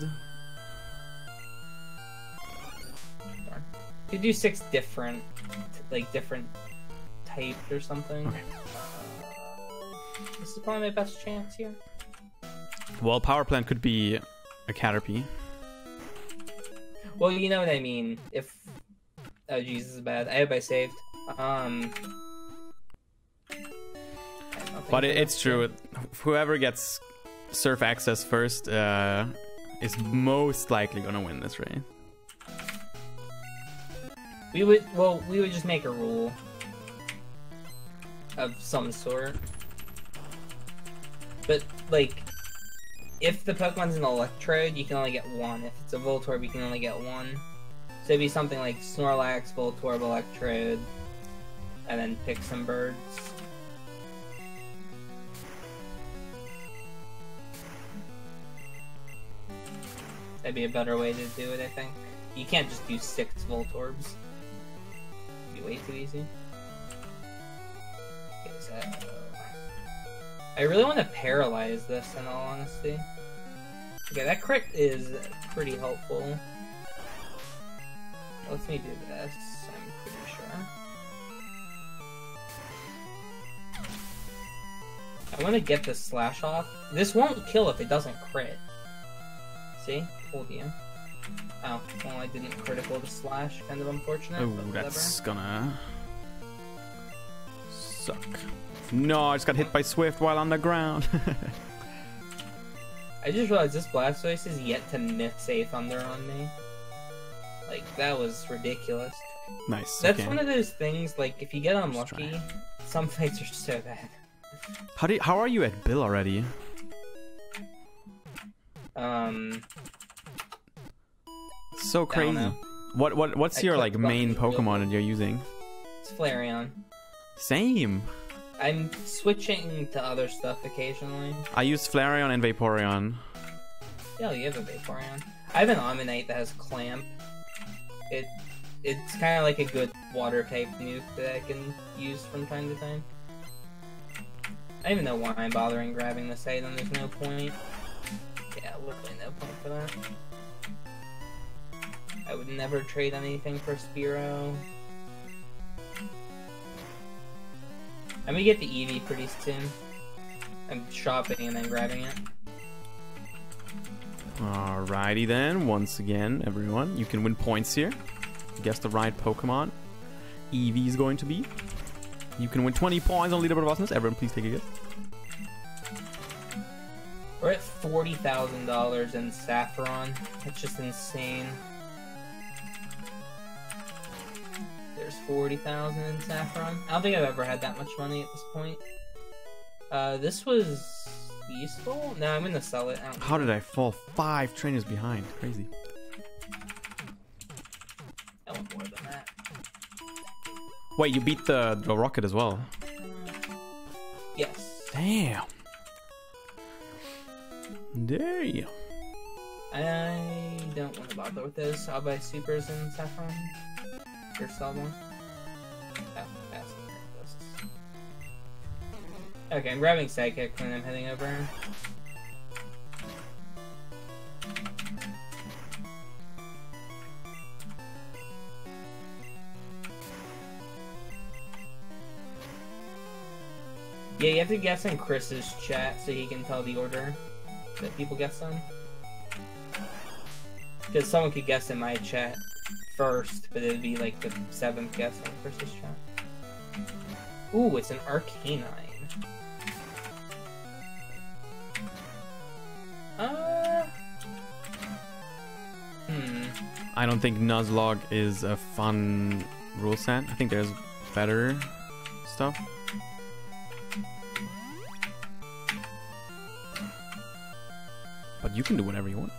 You could do six different, like different types or something. Okay. This is probably my best chance here. Well, power plant could be a Caterpie. Well, you know what I mean. If oh Jesus is bad. I hope I saved. Um. But it, it's true. Whoever gets surf access first uh, is most likely gonna win this race. We would well, we would just make a rule of some sort. But like, if the Pokemon's an Electrode, you can only get one. If it's a Voltorb, you can only get one. So it'd be something like Snorlax, Voltorb, Electrode, and then pick some birds. That'd be a better way to do it, I think. You can't just do six Voltorbs. Be way too easy. Okay, so... I really want to paralyze this, in all honesty. Okay, that crit is pretty helpful. Let's me do this, I'm pretty sure. I want to get this slash off. This won't kill if it doesn't crit. See? Hold you. Oh, well, I didn't critical the slash. Kind of unfortunate. Oh, that's gonna suck. No, I just got hit by Swift while on the ground. I just realized this Blastoise is yet to miss a Thunder on me. Like, that was ridiculous. nice. That's okay. one of those things, like, if you get unlucky, some fights are so bad. How do you, how are you at Bill already? Um, So crazy. What what what's I your like main Pokemon that you're using? it's Flareon. Same. I'm switching to other stuff occasionally. I use Flareon and Vaporeon. Yeah, you have a Vaporeon. I have an Omanyte that has Clamp. It it's kind of like a good water type nuke that I can use from time to time. I don't even know why I'm bothering grabbing this item. There's no point. Yeah, literally no point for that. I would never trade anything for Spearow. I'm gonna get the Eevee pretty soon. I'm shopping and then grabbing it. Alrighty then. Once again, everyone, you can win points here. Guess the right Pokemon. Eevee is going to be. You can win 20 points on Leaderboard of Awesomeness. Everyone, please take a guess. We're at forty thousand dollars in Saffron. It's just insane. There's forty thousand in Saffron. I don't think I've ever had that much money at this point. Uh, this was useful. No, I'm gonna sell it. I don't How did I fall five trainers behind? Crazy. I want more than that. Wait, you beat the, the rocket as well. Yes. Damn. Damn. I don't want to bother with this. I'll buy supers and Saffron. Or sell one. That's this. Okay, I'm grabbing Psychic when I'm heading over. Yeah, you have to guess in Chris's chat so he can tell the order that people guess on. Because someone could guess in my chat first, but it'd be like the seventh guess on Chris's chat. Ooh, it's an Arcanine. Uh. Hmm. I don't think Nuzlocke is a fun rule set. I think there's better stuff. But you can do whatever you want.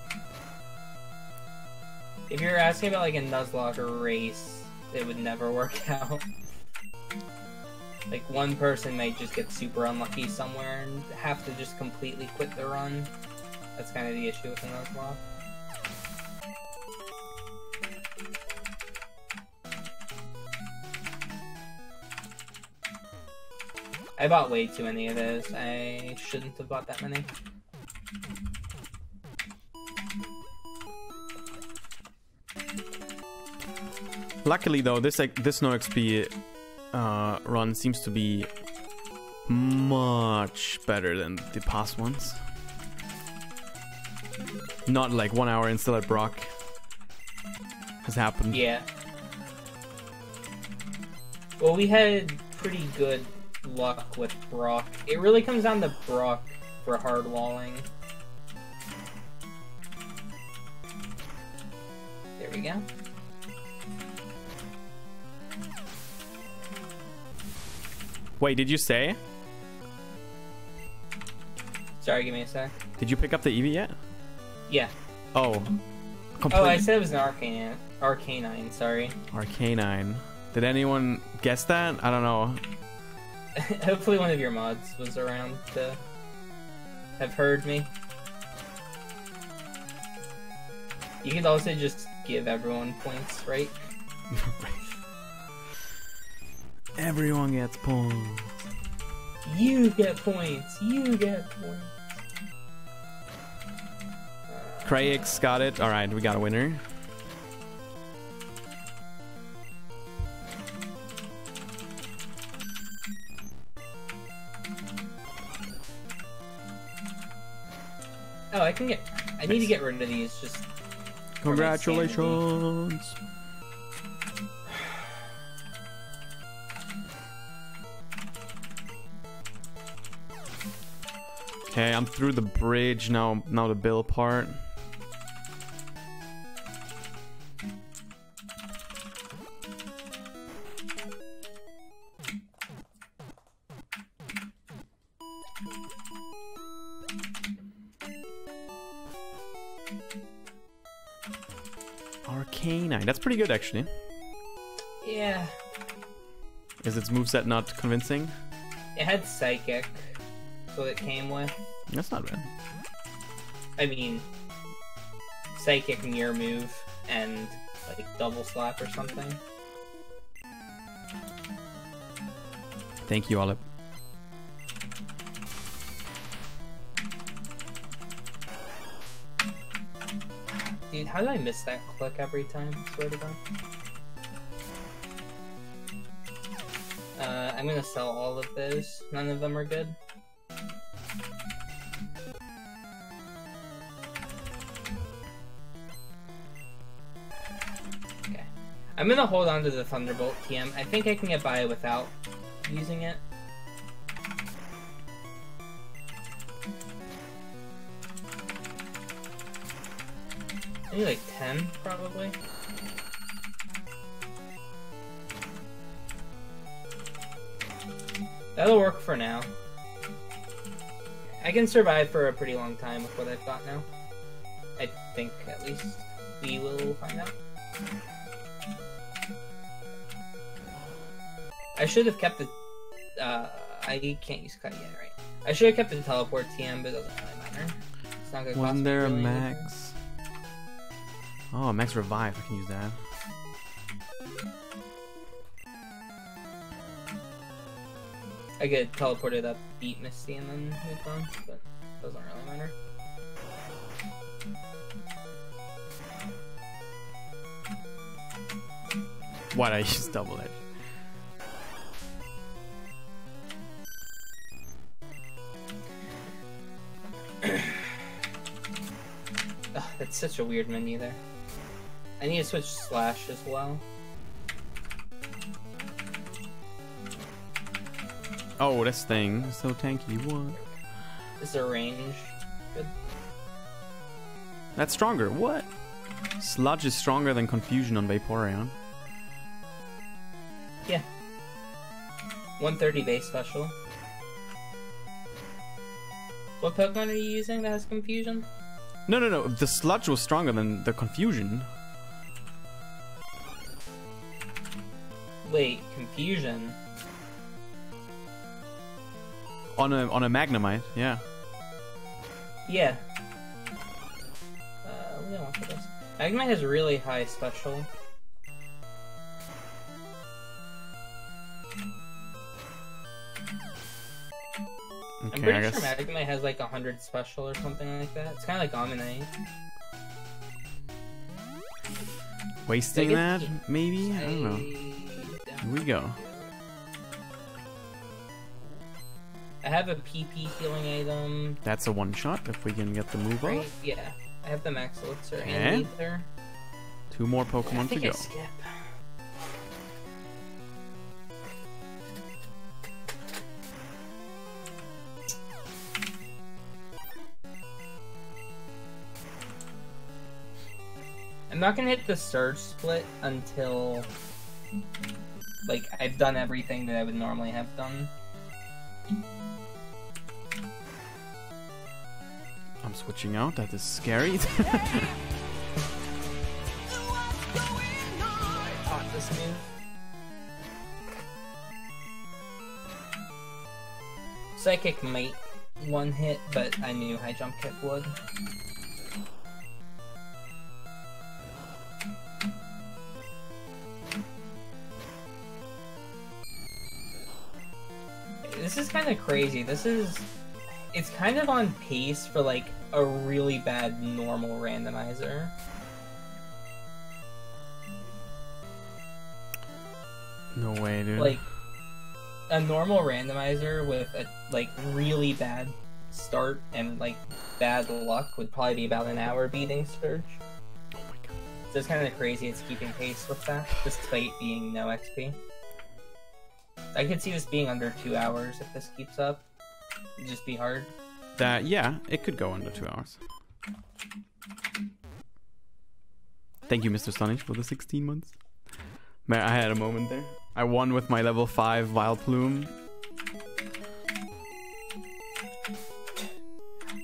If you're asking about like a Nuzlocke race, it would never work out. like one person might just get super unlucky somewhere and have to just completely quit the run. That's kind of the issue with a Nuzlocke. I bought way too many of those. I shouldn't have bought that many. Luckily though, this like this no XP uh, run seems to be much better than the past ones. Not like one hour and still at Brock has happened. Yeah. Well, we had pretty good luck with Brock. It really comes down to Brock for hard walling. There we go. Wait, did you say? Sorry, give me a sec. Did you pick up the Eevee yet? Yeah. Oh. Oh, I said it was an arcane. Arcanine, sorry. Arcanine. Did anyone guess that? I don't know. Hopefully one of your mods was around to have heard me. You could also just give everyone points, right? Everyone gets points. You get points. You get points. Krayix got it. All right, we got a winner. Oh, I can get. I need to get rid of these. Just Congratulations. Okay, I'm through the bridge now. Now the bill part. Arcanine. That's pretty good, actually. yeah. Is its moveset not convincing? It had psychic, so it came with. That's not bad. I mean, psychic mirror move and like double slap or something. Thank you, Olive. Dude, how did I miss that click every time? Swear to God. Uh, I'm gonna sell all of those. None of them are good. I'm gonna hold on to the Thunderbolt TM. I think I can get by without using it. Maybe like 10, probably. That'll work for now. I can survive for a pretty long time with what I've got now. I think, at least. We will find out. I should have kept the... Uh, I can't use cut yet, right? I should have kept the teleport TM, but it doesn't really matter. It's not gonna Wasn't there a really anything. max? Oh, max revive. I can use that. I could teleport it up, beat Misty, and then move on, but doesn't really matter. Why'd I just double edge? That's such a weird menu there. I need to switch slash as well. Oh, this thing. Is so tanky. What? Is the range good? That's stronger. What? Sludge is stronger than Confusion on Vaporeon. Yeah. 130 base special. What Pokemon are you using that has confusion? No, no, no. The Sludge was stronger than the Confusion. Wait, confusion? On a on a Magnemite, yeah. Yeah. Uh, what do I want this? Magnemite has really high special. I'm pretty I sure guess. Magnemite has like a 100 special or something like that. It's kind of like Omni. Wasting that, maybe? I don't know. Here we go. I have a PP healing item. That's a one shot if we can get the move Right? off. Yeah. I have the max elixir Okay. and ether. Two more Pokemon to go. I'm not gonna hit the surge split until like I've done everything that I would normally have done. I'm switching out. That is scary. Taught this move. Psychic might one hit, but I knew high jump kick would. This is kind of crazy. This is. It's kind of on pace for like a really bad normal randomizer. no way, dude. like a normal randomizer with a like really bad start and like bad luck would probably be about an hour beating Surge. oh my god. So it's kind of crazy it's keeping pace with that, despite being no XP. I could see this being under two hours if this keeps up. It'd just be hard. That yeah, it could go under two hours. Thank you, Mr. Stonish, for the 16 months. Man, I had a moment there. I won with my level 5 Vileplume.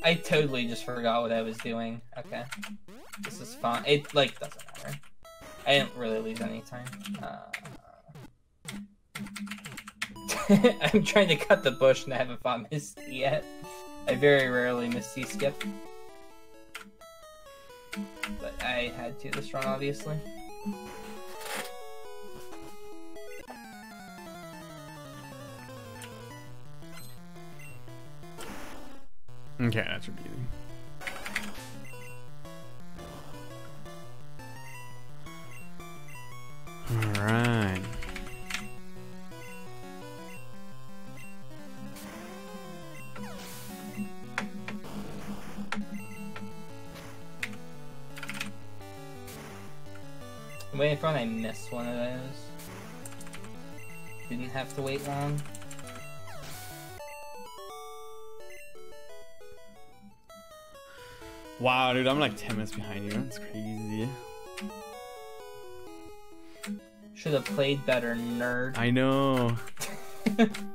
I totally just forgot what I was doing. Okay. This is fine. It, like, doesn't matter. I didn't really lose any time. Uh... I'm trying to cut the bush and I haven't fought Misty yet. I very rarely Misty skip. But I had to this run, obviously. Okay, that's easy. Alright. I'm waiting for when I missed one of those. Didn't have to wait long. Wow, dude, I'm like 10 minutes behind you. That's crazy. Should have played better, nerd. I know.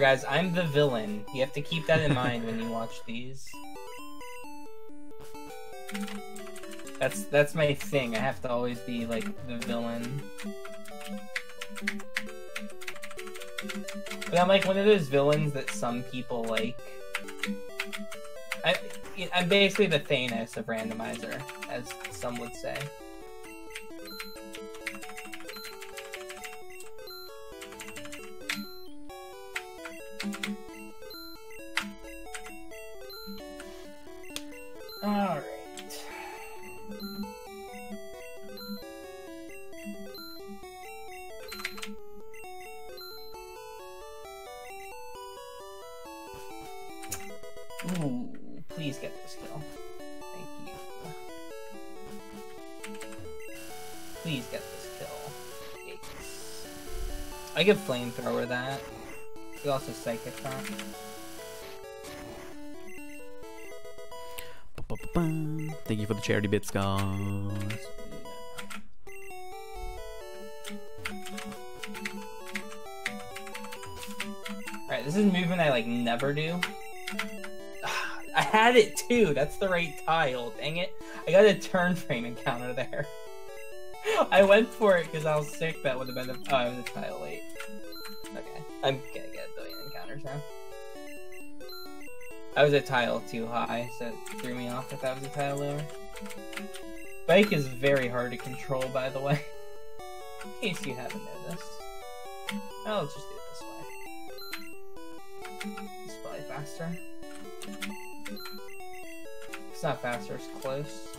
guys, I'm the villain. You have to keep that in mind when you watch these. That's that's my thing. I have to always be like the villain. But I'm like one of those villains that some people like. I, I'm basically the Thanos of randomizer, as some would say. Could flamethrower that. You also psychic that. Thank you for the charity bits, guys. Alright, this is a movement I like never do. I had it too. That's the right tile. Dang it. I got a turn frame encounter there. I went for it because I was sick. That would have been the. Oh, I was a tile late. I was a tile too high, so it threw me off if that was a tile lower. Bike is very hard to control, by the way. In case you haven't noticed. Oh, let's just do it this way. It's probably faster. It's not faster, it's close.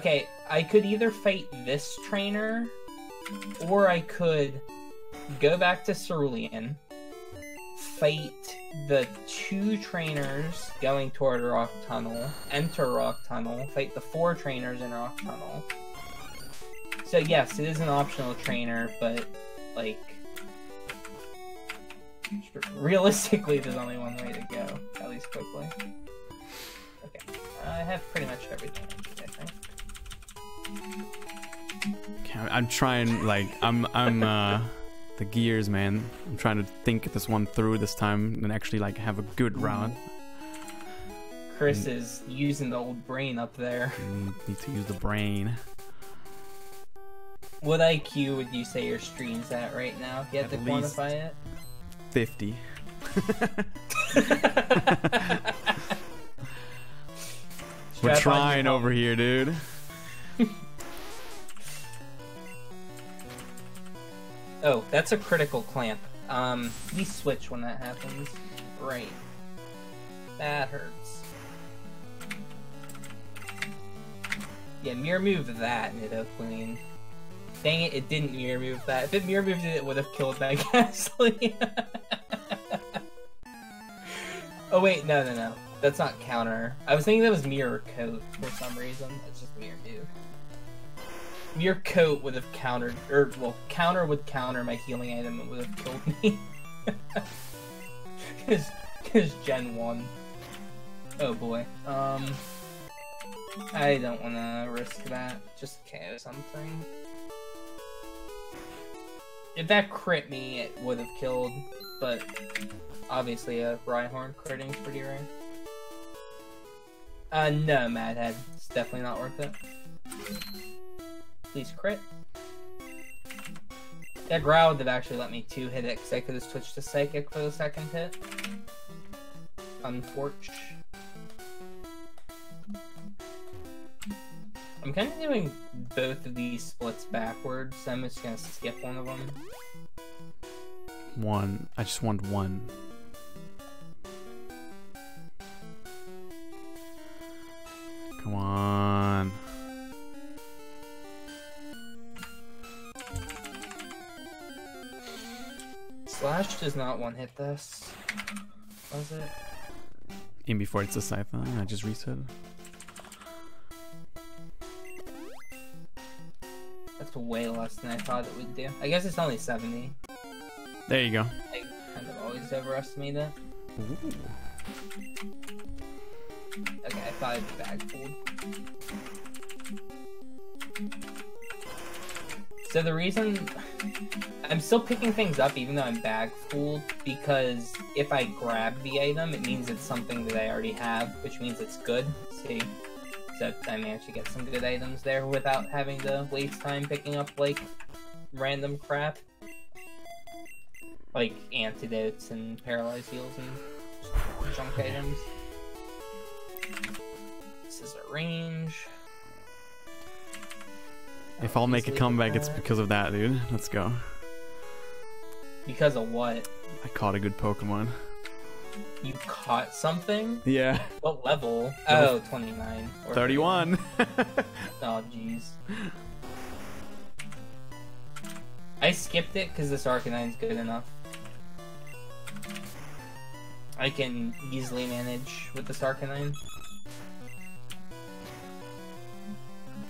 Okay, I could either fight this trainer, or I could go back to Cerulean, fight the two trainers going toward Rock Tunnel, enter Rock Tunnel, fight the four trainers in Rock Tunnel. So yes, it is an optional trainer, but like realistically, there's only one way to go, at least quickly. Okay, I have pretty much everything I'm trying, like, I'm, I'm, uh, the gears, man. I'm trying to think this one through this time and actually, like, have a good round. Chris is using the old brain up there. Need, need to use the brain. What IQ would you say your stream's at right now? You At to quantify it. 50. We're trying over here, dude. Oh, that's a critical clamp. Um, we switch when that happens. Right. That hurts. Yeah, mirror move that, Nido Queen. Dang it, it didn't mirror move that. If it mirror moved it, it would have killed that Gastly. oh wait, no, no, no. That's not counter. I was thinking that was mirror coat for some reason. It's just mirror move. Mirror coat would have countered, or well, counter would counter my healing item. It would have killed me. Cause, cause Gen one. Oh boy. Um, I don't want to risk that. Just KO something. If that crit me, it would have killed, but obviously a Rhyhorn critting is pretty rare. Uh, no, Madhead. It's definitely not worth it. Please crit. That growl would have actually let me two hit it because I could have switched to psychic for the second hit. Unforge. I'm kind of doing both of these splits backwards, so I'm just gonna skip one of them. One. I just want one. Come on. Slash does not one hit this. Was it? In before it's a Scythe. I just reset. That's way less than I thought it would do. I guess it's only 70. There you go. I kind of always overestimate that. Ooh. Okay, I thought it'd be bag fooled. So the reason I'm still picking things up even though I'm bag fooled because if I grab the item, it means it's something that I already have, which means it's good. See? So I managed to get some good items there without having to waste time picking up like random crap. Like antidotes and paralyzed heals and junk items. This is a range. If I'll make a comeback, it's because of that, dude. Let's go. Because of what? I caught a good Pokemon. You caught something? Yeah. What level? Oh, 29. Or 31. Oh, jeez. I skipped it because this Arcanine's good enough. I can easily manage with this Arcanine.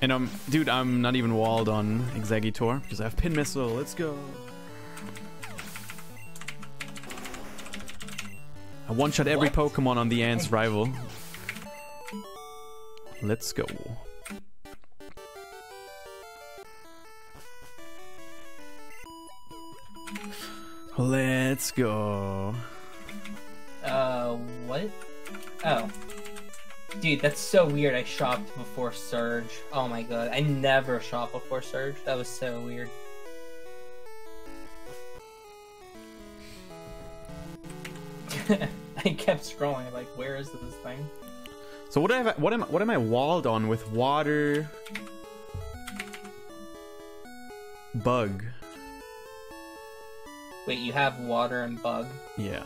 And um, dude, I'm not even walled on Exeggutor because I have pin missile. Let's go. I one-shot every Pokemon on the Ants rival. Let's go. Let's go. Uh, what? Oh. Dude, that's so weird. I shopped before Surge. Oh my god. I never shop before Surge. That was so weird. I kept scrolling, like, where is this thing? So what I, what am what am I walled on with water? Bug. Wait, you have water and bug. Yeah.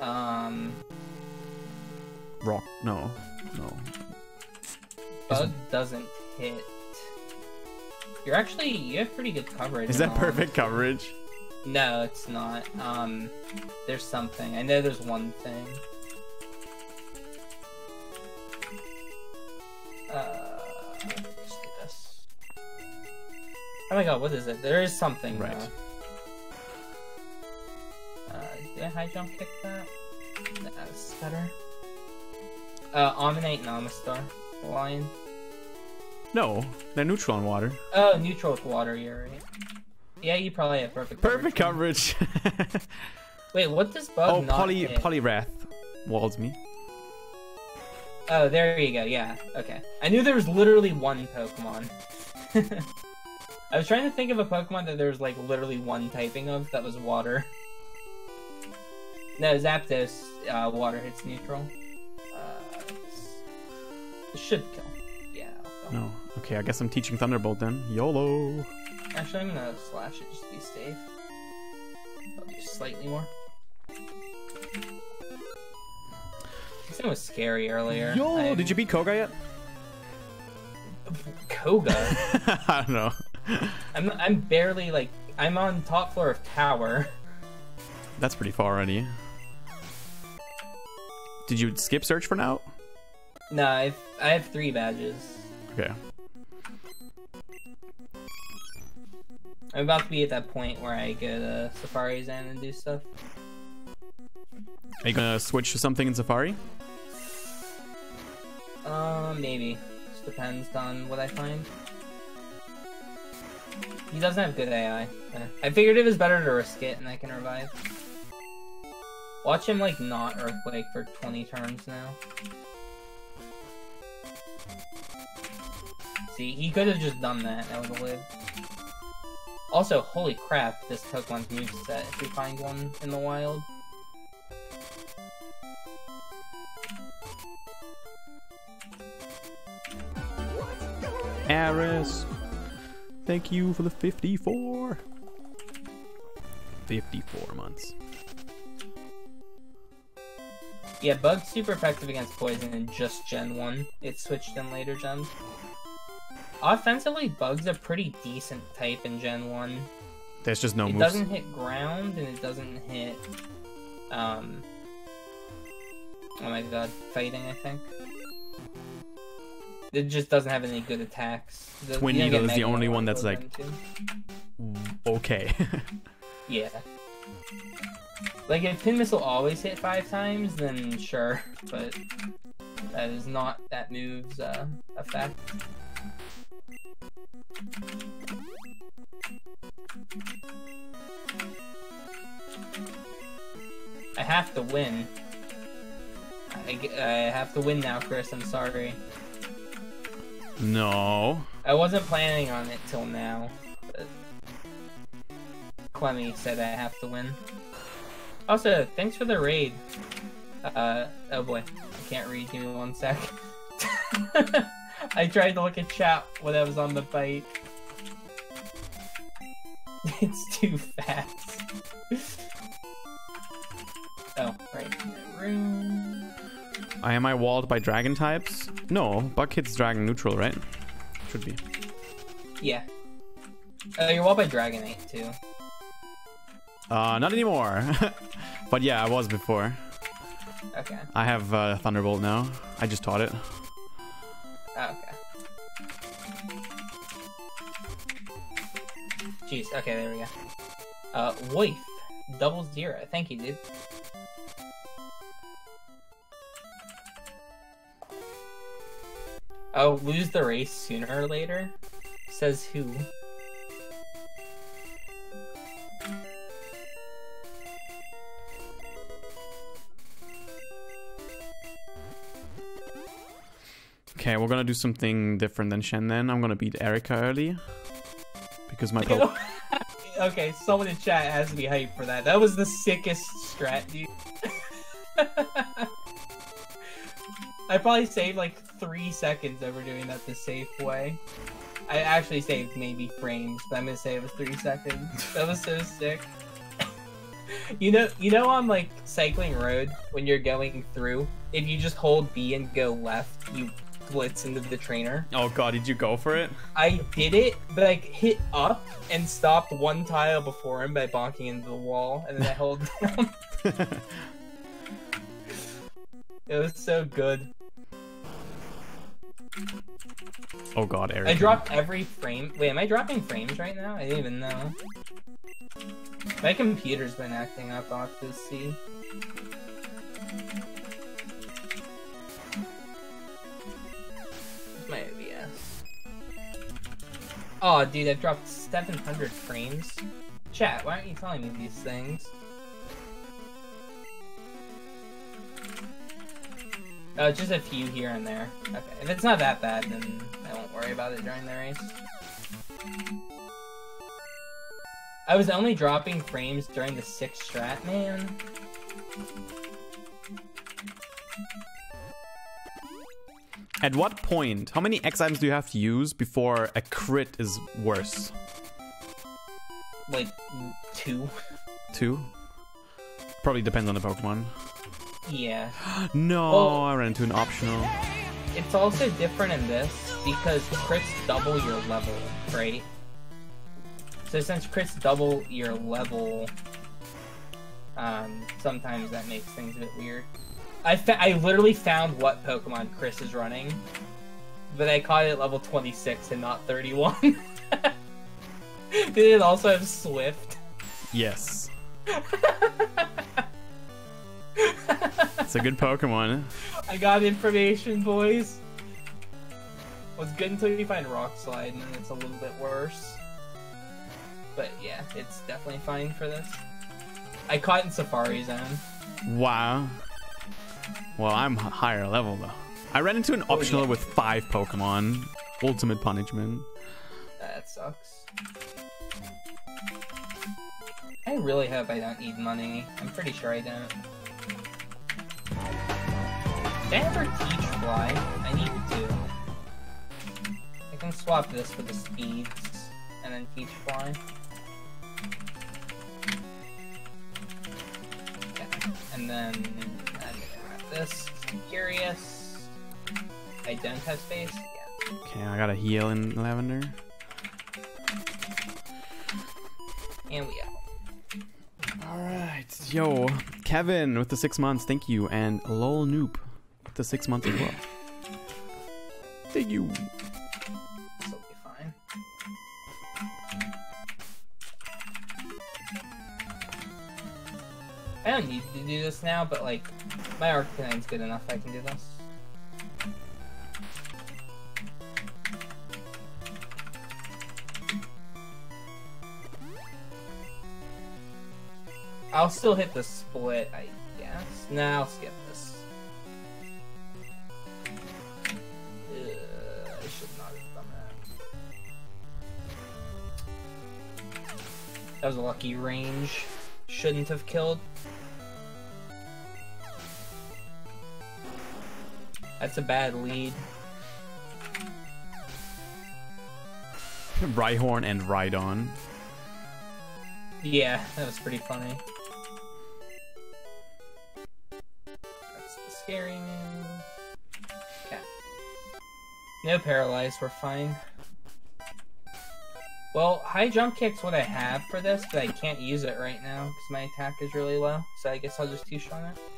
Um, Rock. No. No. bug doesn't hit. You're actually you have pretty good coverage. Is that perfect coverage? No, it's not. Um, there's something. I know there's one thing. Uh, let's do this. Oh my god, what is it? There is something. Right. though. Uh, did I high jump kick that? That's better. Uh, Omanyte and Omastar, lion. No, they're neutral on water. Oh, neutral with water, you're right. Yeah, you probably have perfect Perfect coverage. coverage. Wait, what does bug oh, poly hit? Poliwrath walls me. Oh, there you go. Yeah. Okay. I knew there was literally one Pokemon. I was trying to think of a Pokemon that there was like literally one typing of that was water. No, Zapdos, uh, water hits neutral. It should kill. Yeah. No. Okay, I guess I'm teaching Thunderbolt then. YOLO. Actually, I'm gonna slash it just to be safe. I'll do slightly more. This thing was scary earlier. Yo, I- did you beat Koga yet? Koga? I don't know. I'm I'm barely like I'm on top floor of tower. That's pretty far already. Did you skip Surge for now? No, I've I have three badges. Okay. I'm about to be at that point where I go to Safari Zone and do stuff. Are you gonna switch to something in Safari? Uh, maybe. Just depends on what I find. He doesn't have good AI. I figured it was better to risk it and I can revive. Watch him like not earthquake for 20 turns now. See, he could have just done that. That would have lived. Also, holy crap, this Pokemon's moveset if we find one in the wild. Aris. Thank you for the 54. 54 months. Yeah, Bug's super effective against poison in just Gen 1. It switched in later gens. Offensively, Bug's a pretty decent type in Gen 1. There's just no it moves. doesn't hit ground, and it doesn't hit... Um... Oh my god, fighting, I think. It just doesn't have any good attacks. The- Twin you don't get Needle is the only one that's like- Okay. Yeah. Like, if Pin Missile always hit five times, then sure, but that is not that move's uh, effect. I have to win. I have to win now, Chris. I'm sorry. no. I wasn't planning on it till now, Clemmy said I have to win. Also, thanks for the raid. Uh, oh boy, I can't read. Give me one sec. I tried to look at chat when I was on the bike. It's too fast. oh, right. Room. I am I walled by dragon types? No, Bug hits dragon neutral, right? Should be. Yeah. Uh, you're walled by Dragonite too. Uh, not anymore. but yeah, I was before. Okay. I have uh, Thunderbolt now. I just taught it. Oh, okay. Jeez, okay, there we go. Uh, Woif, double zero. Thank you, dude. Oh, lose the race sooner or later? Says who? Okay, we're gonna do something different than Shen then. I'm gonna beat Erika early. Because my okay, someone in chat has to be hyped for that. That was the sickest strat, dude. I probably saved like three seconds over doing that the safe way. I actually saved maybe frames, but I'm gonna say it was three seconds. That was so sick. you know, you know, on like cycling road when you're going through, if you just hold B and go left, you blitz into the trainer. Oh god, did you go for it? I did it, but I hit up and stopped one tile before him by bonking into the wall, and then I held down. it was so good. Oh god, Eric. I dropped every frame. Wait, am I dropping frames right now? I didn't even know. My computer's been acting up, I'll have My OBS. Oh, dude, I've dropped 700 frames. Chat, why aren't you telling me these things? Oh, just a few here and there. Okay, if it's not that bad, then I won't worry about it during the race. I was only dropping frames during the sixth strat, man. At what point, how many X items do you have to use before a crit is worse? Like, two. Two? Probably depends on the Pokemon. Yeah. no, Well- I ran into an optional. It's also different in this because crits double your level, right? So since crits double your level, um, sometimes that makes things a bit weird. I fa- I literally found what Pokemon Chris is running, but I caught it at level 26 and not 31. Did it also have Swift? Yes. It's a good Pokemon. Eh? I got information, boys. Well, it's good until you find Rock Slide, and then it's a little bit worse. But yeah, it's definitely fine for this. I caught in Safari Zone. Wow. Well, I'm higher level though. I ran into an Oh, optional yeah. with five Pokemon. Ultimate punishment. That sucks. I really hope I don't need money. I'm pretty sure I don't. Did I ever teach fly? I need to. I can swap this for the speeds and then teach fly. And then I'm gonna grab this. I'm curious. I don't have space. Yeah. Okay, I got a heal in Lavender. And we out. Alright. Yo, Kevin with the six months, thank you. And Lol Noop with the six months as well. Thank you. I don't need to do this now, but like, my Arcanine's good enough I can do this. I'll still hit the split, I guess. Nah, I'll skip this. Ugh, I should not have done that. That was a lucky range. Shouldn't have killed. That's a bad lead. Rhyhorn and Rhydon. Yeah, that was pretty funny. That's the scary move. Okay. No paralyzed, we're fine. Well, high jump kick's what I have for this, but I can't use it right now because my attack is really low. So I guess I'll just two-shot it.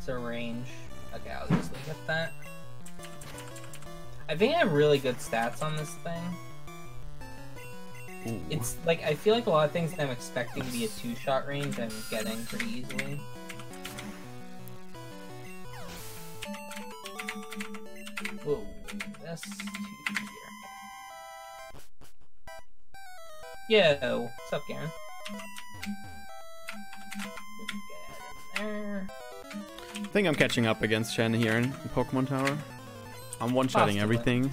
It's a range. Okay, I'll just leave at that. I think I have really good stats on this thing. Ooh. It's like I feel like a lot of things that I'm expecting to be a two-shot range, I'm getting pretty easily. Whoa, that's too here. Yo, what's up, Garen? Get in there. I think I'm catching up against Shen here in Pokemon Tower. I'm one-shotting everything.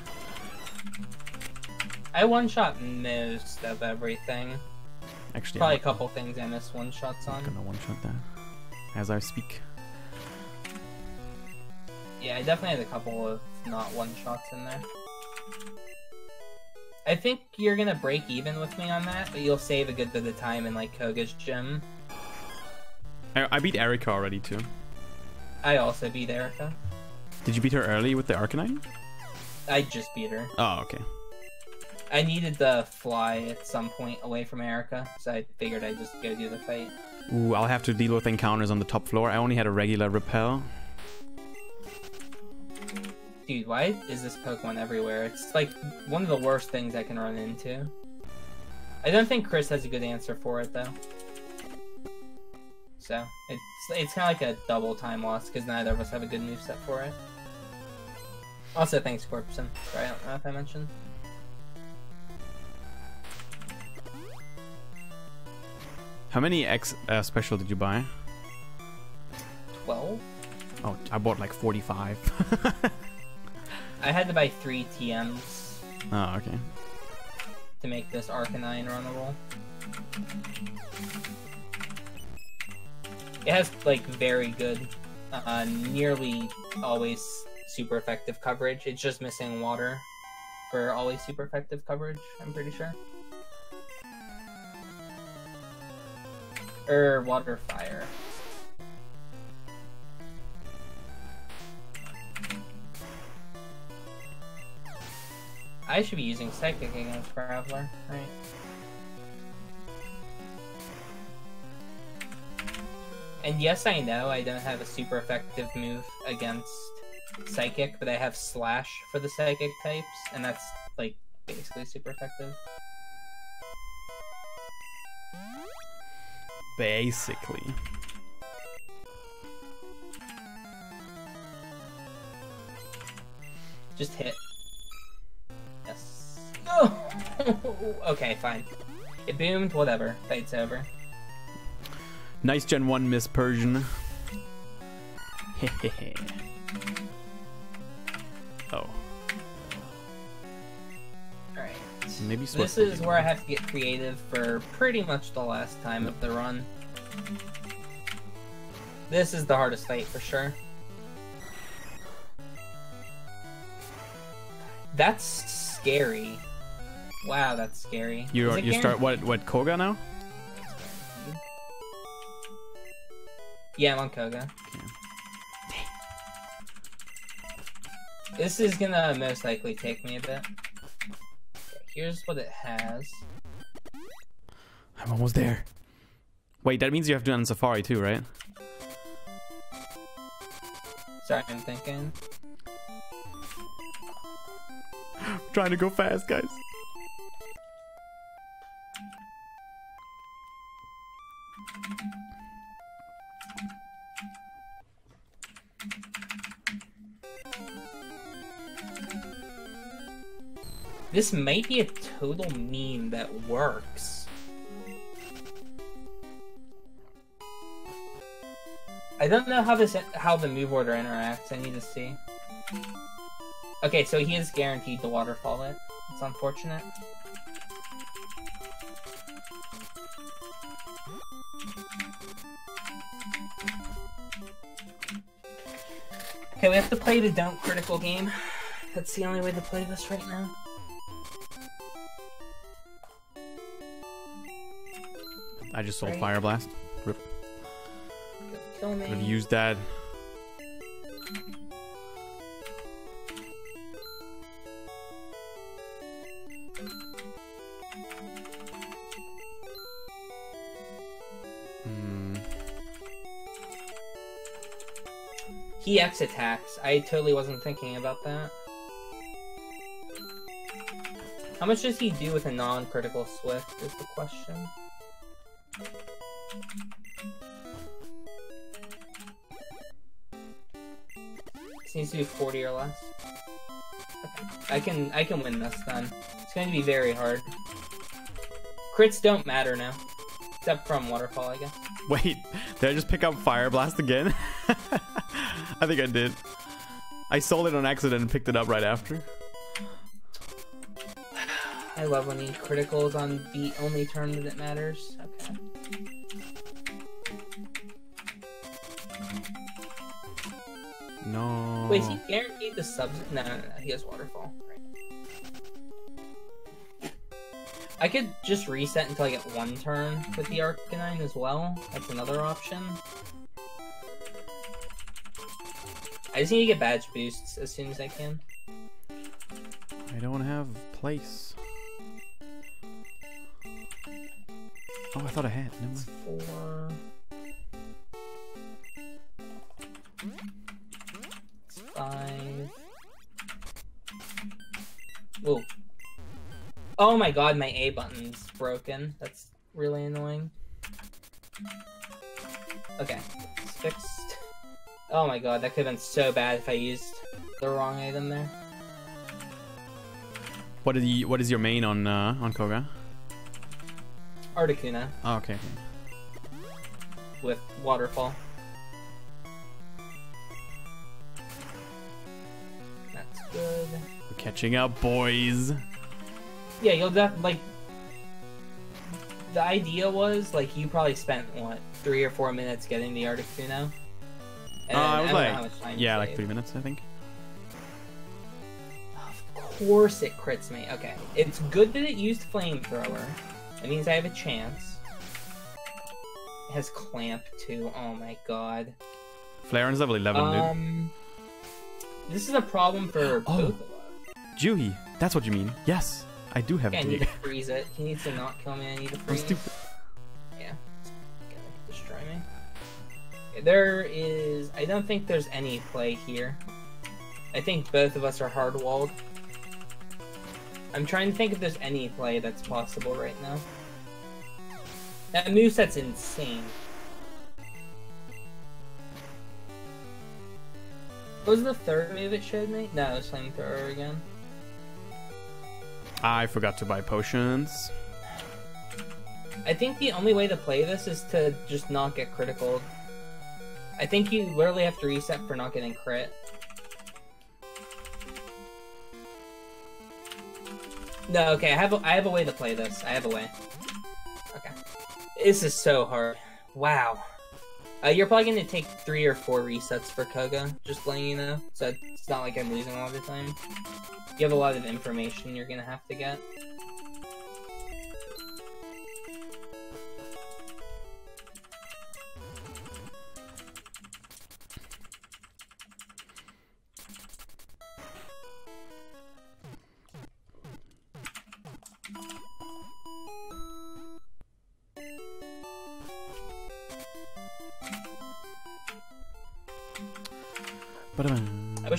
I one-shot most of everything. Actually, Probably a I'm couple things I miss one-shots on. I'm gonna one-shot that as I speak. Yeah, I definitely had a couple of not one-shots in there. I think you're gonna break even with me on that, but you'll save a good bit of time in like Koga's gym. I, I beat Erika already too. I also beat Erika. Did you beat her early with the Arcanine? I just beat her. Oh, okay. I needed to fly at some point away from Erika, so I figured I'd just go do the fight. Ooh, I'll have to deal with encounters on the top floor. I only had a regular repel. Dude, why is this Pokemon everywhere? It's like one of the worst things I can run into. I don't think Chris has a good answer for it though. So it's it's kind of like a double time loss because neither of us have a good moveset for it. Also, thanks Corpson. Sorry, I don't know if I mentioned. How many X uh, special did you buy? Twelve. Oh, I bought like 45. I had to buy three TMs oh, okay. to make this Arcanine runnable. It has like very good, uh, nearly always super effective coverage. It's just missing water for always super effective coverage. I'm pretty sure. Or water fire. I should be using Psychic against Graveler, right? And yes, I know I don't have a super effective move against Psychic, but I have Slash for the Psychic types, and that's, like, basically super effective. Basically. Just hit. Yes. Oh! okay, fine. It boomed, whatever. Fight's over. Nice Gen 1 Miss Persian. Hehehe. oh, Alright. maybe This is where I have to get creative for pretty much the last time of the run. This is the hardest fight for sure. That's scary. Wow, that's scary. You you start what what Koga now? Yeah, I'm on Koga. This is gonna most likely take me a bit. Here's what it has. I'm almost there. Wait, that means you have to do it on Safari too, right? Sorry, I'm thinking. I'm trying to go fast, guys. This might be a total meme that works. I don't know how this how the move order interacts. I need to see. Okay, so he is guaranteed to waterfall it. It's unfortunate. Okay, we have to play the don't critical game. That's the only way to play this right now. I just sold Right. Fire Blast. Rip. Kill me. I've used that. Hmm. He X attacks. I totally wasn't thinking about that. How much does he do with a non-critical Swift is the question. Needs to do 40 or less. Okay. I can I can win this then. It's going to be very hard. Crits don't matter now. Except from waterfall, I guess. Wait, did I just pick up Fire Blast again? I think I did. I sold it on accident and picked it up right after. I love when he criticals on the only turn that matters. Wait, is he mm. guaranteed the subs? No, no, no, he has waterfall. Right. I could just reset until I get one turn with the Arcanine as well. That's another option. I just need to get badge boosts as soon as I can. I don't have place. Oh, I thought I had. Never. Four. Oh my god, my A button's broken. That's really annoying. Okay, it's fixed. Oh my god, that could have been so bad if I used the wrong item there. What is you, what is your main on uh, on Koga? Articuno Oh, okay. okay. with Waterfall. That's good. We're catching up, boys. Yeah, you'll def like. The idea was like you probably spent what three or four minutes getting the Articuno. And Uh, I I was how like, yeah, like three minutes, I think. Of course it crits me. Okay, it's good that it used flamethrower. That means I have a chance. It has clamp too. Oh my god. Flareon's level 11, Um, this is a problem for Oh. both of us. dude. Juhi, that's what you mean. Yes, I do have I need to freeze it. He needs to not kill me. I need to I'm freeze. stupid. Yeah. Destroy me. Okay, There is. I don't think there's any play here. I think both of us are hard walled. I'm trying to think if there's any play that's possible right now. That move moveset's insane. What was the third move it showed me? No, it was flamethrower again. I forgot to buy potions. I think the only way to play this is to just not get critical. I think you literally have to reset for not getting crit. No, okay, I have a, I have a way to play this. I have a way. Okay. This is so hard. Wow. Uh, you're probably going to take three or four resets for Koga, just letting you know. So it's not like I'm losing a lot of time. You have a lot of information you're going to have to get.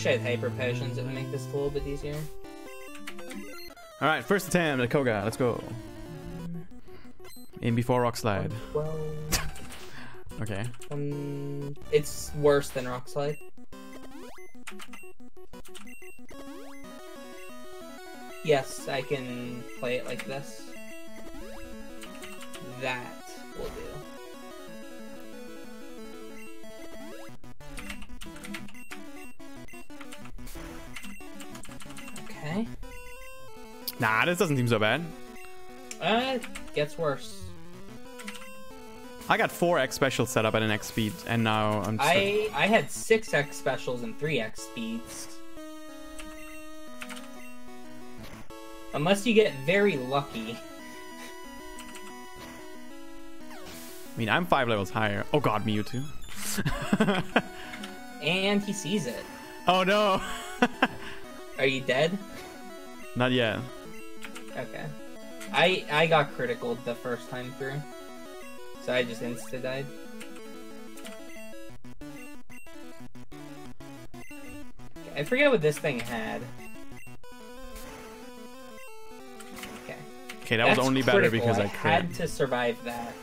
I had hyper potions. It would make this a little bit easier. All right, first attempt at Koga. Let's go. In before rock slide. Well, Okay. um, it's worse than Rock Slide. Yes, I can play it like this. That will do. Nah, this doesn't seem so bad. Uh, it gets worse. I got four X specials set up at an X speed, and now I'm. Just I I had six X specials and three X speeds. Unless you get very lucky. I mean, I'm five levels higher. Oh God, Mewtwo. And he sees it. oh no. Are you dead? Not yet. Okay. I I got critical the first time through. So I just insta died. I forget what this thing had. Okay. Okay, that was That's only better because I, I had to survive that.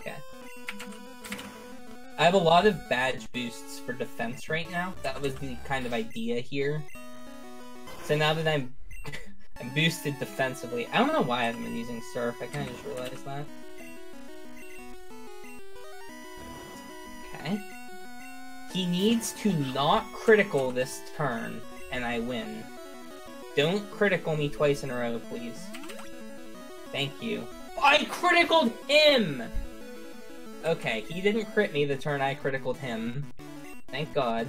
Okay. I have a lot of badge boosts for defense right now. That was the kind of idea here. So now that I'm and boosted defensively. I don't know why I've been using Surf. I kind of just realized that. Okay. He needs to not critical this turn, and I win. Don't critical me twice in a row, please. Thank you. I criticaled him! Okay, he didn't crit me the turn I criticaled him. Thank god.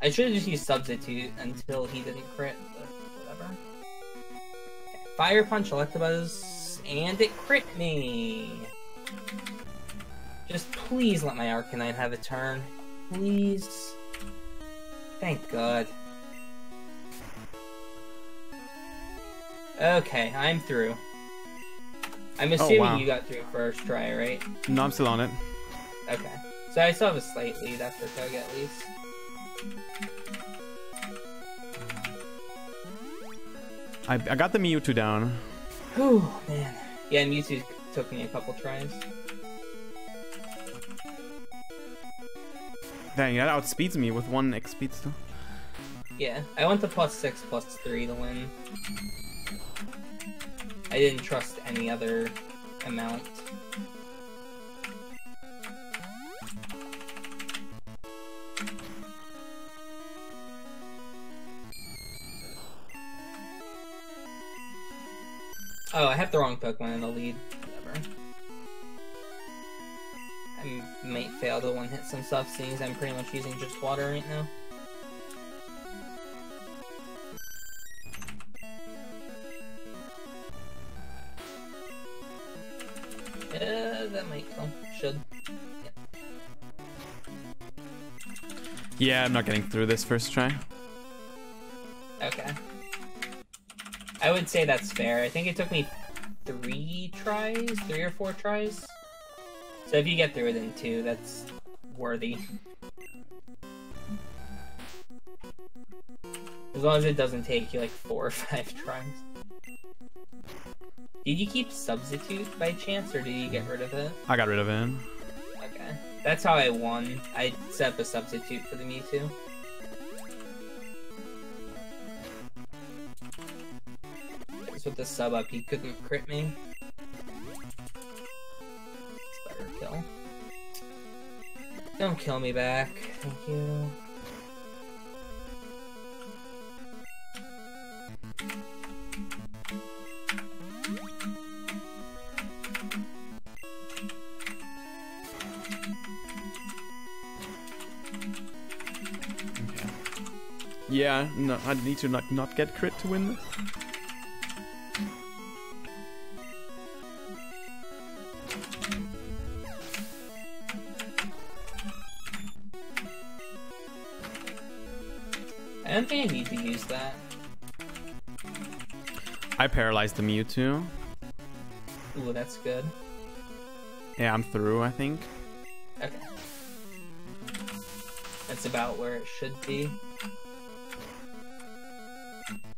I should've just used Substitute until he didn't crit, Fire Punch Electabuzz, and it crit me! Just please let my Arcanine have a turn. Please. Thank God. Okay, I'm through. I'm oh, assuming wow. you got through first try, right? No, I'm still on it. Okay. So I still have a slight lead after Tug at least. I, I got the Mewtwo down. Whew, man. Yeah, Mewtwo took me a couple tries. Dang, that outspeeds me with one X speed still. Yeah, I went to plus six, plus three to win. I didn't trust any other amount. Oh, I have the wrong Pokemon in the lead. Whatever. I might fail to one hit some stuff, seeing as I'm pretty much using just water right now. Uh, that might kill. Should. Yeah, I'm not getting through this first try. Okay. I would say that's fair. I think it took me three tries, three or four tries. So if you get through it in two, that's worthy. As long as it doesn't take you like four or five tries. Did you keep substitute by chance, or did you get rid of it? I got rid of it. Okay. That's how I won. I set up a substitute for the Mewtwo. With the sub up, he couldn't crit me. Kill. Don't kill me back. Thank you. Yeah, no, I need to not, not get crit to win this. I don't think I need to use that. I paralyzed the Mewtwo. Ooh, that's good. Yeah, I'm through, I think. Okay. That's about where it should be.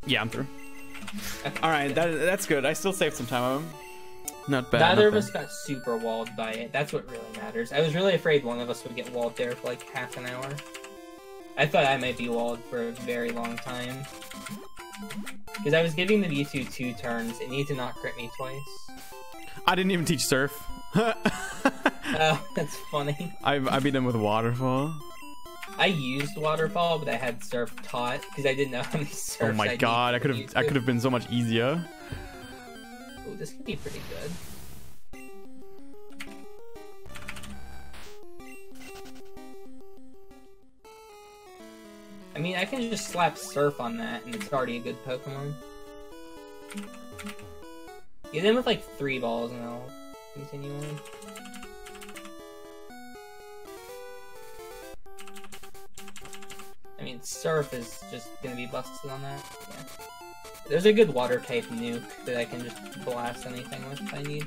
Yeah, I'm through. Okay, All right, good. that, that's good. I still saved some time. Not bad. Neither not of bad. us got super walled by it. That's what really matters. I was really afraid one of us would get walled there for like half an hour. I thought I might be walled for a very long time. Because I was giving the Mewtwo two two turns. It needed to not crit me twice. I didn't even teach Surf. Oh, that's funny. I, I beat him with Waterfall. I used Waterfall, but I had Surf taught because I didn't know how many oh Surfs Oh my I'd god, I could have I could have been so much easier. Oh, this could be pretty good. I mean, I can just slap Surf on that, and it's already a good Pokemon. Get in with like three balls, and I'll continue on. I mean, Surf is just gonna be busted on that. Yeah. There's a good water type nuke that I can just blast anything with if I need.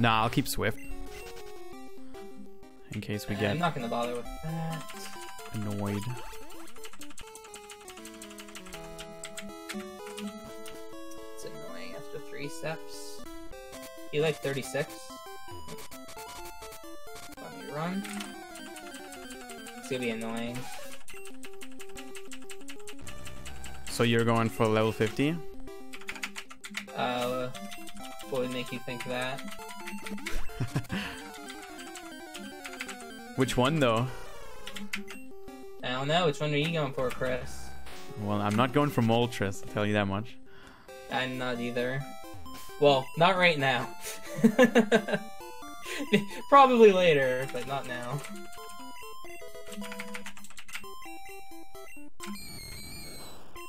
Nah, I'll keep Swift. In case we get I'm not gonna bother with that. annoyed. It's annoying after three steps. You like 36? Let me run. It's gonna be annoying. So you're going for level 50? Uh, what would make you think that? Which one though? I don't know. Which one are you going for, Chris? Well, I'm not going for Moltres, I'll tell you that much. I'm not either. Well, not right now. Probably later, but not now.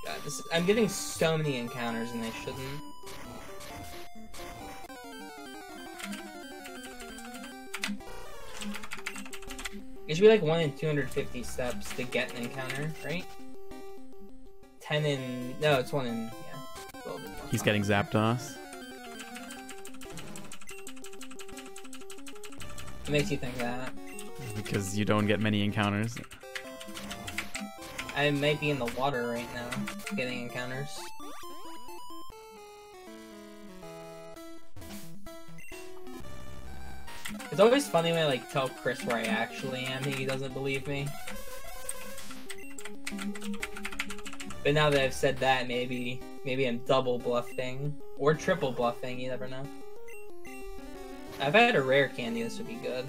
God, this, I'm getting so many encounters and I shouldn't. It should be like 1 in 250 steps to get an encounter, right? 10 in... No, it's 1 in... Yeah. a little bit more He's getting zapped on us. What makes you think that? Because you don't get many encounters. I might be in the water right now, getting encounters. It's always funny when I like tell Chris where I actually am and he doesn't believe me. But now that I've said that, maybe maybe I'm double bluffing or triple bluffing. You never know. If I had a rare candy, this would be good.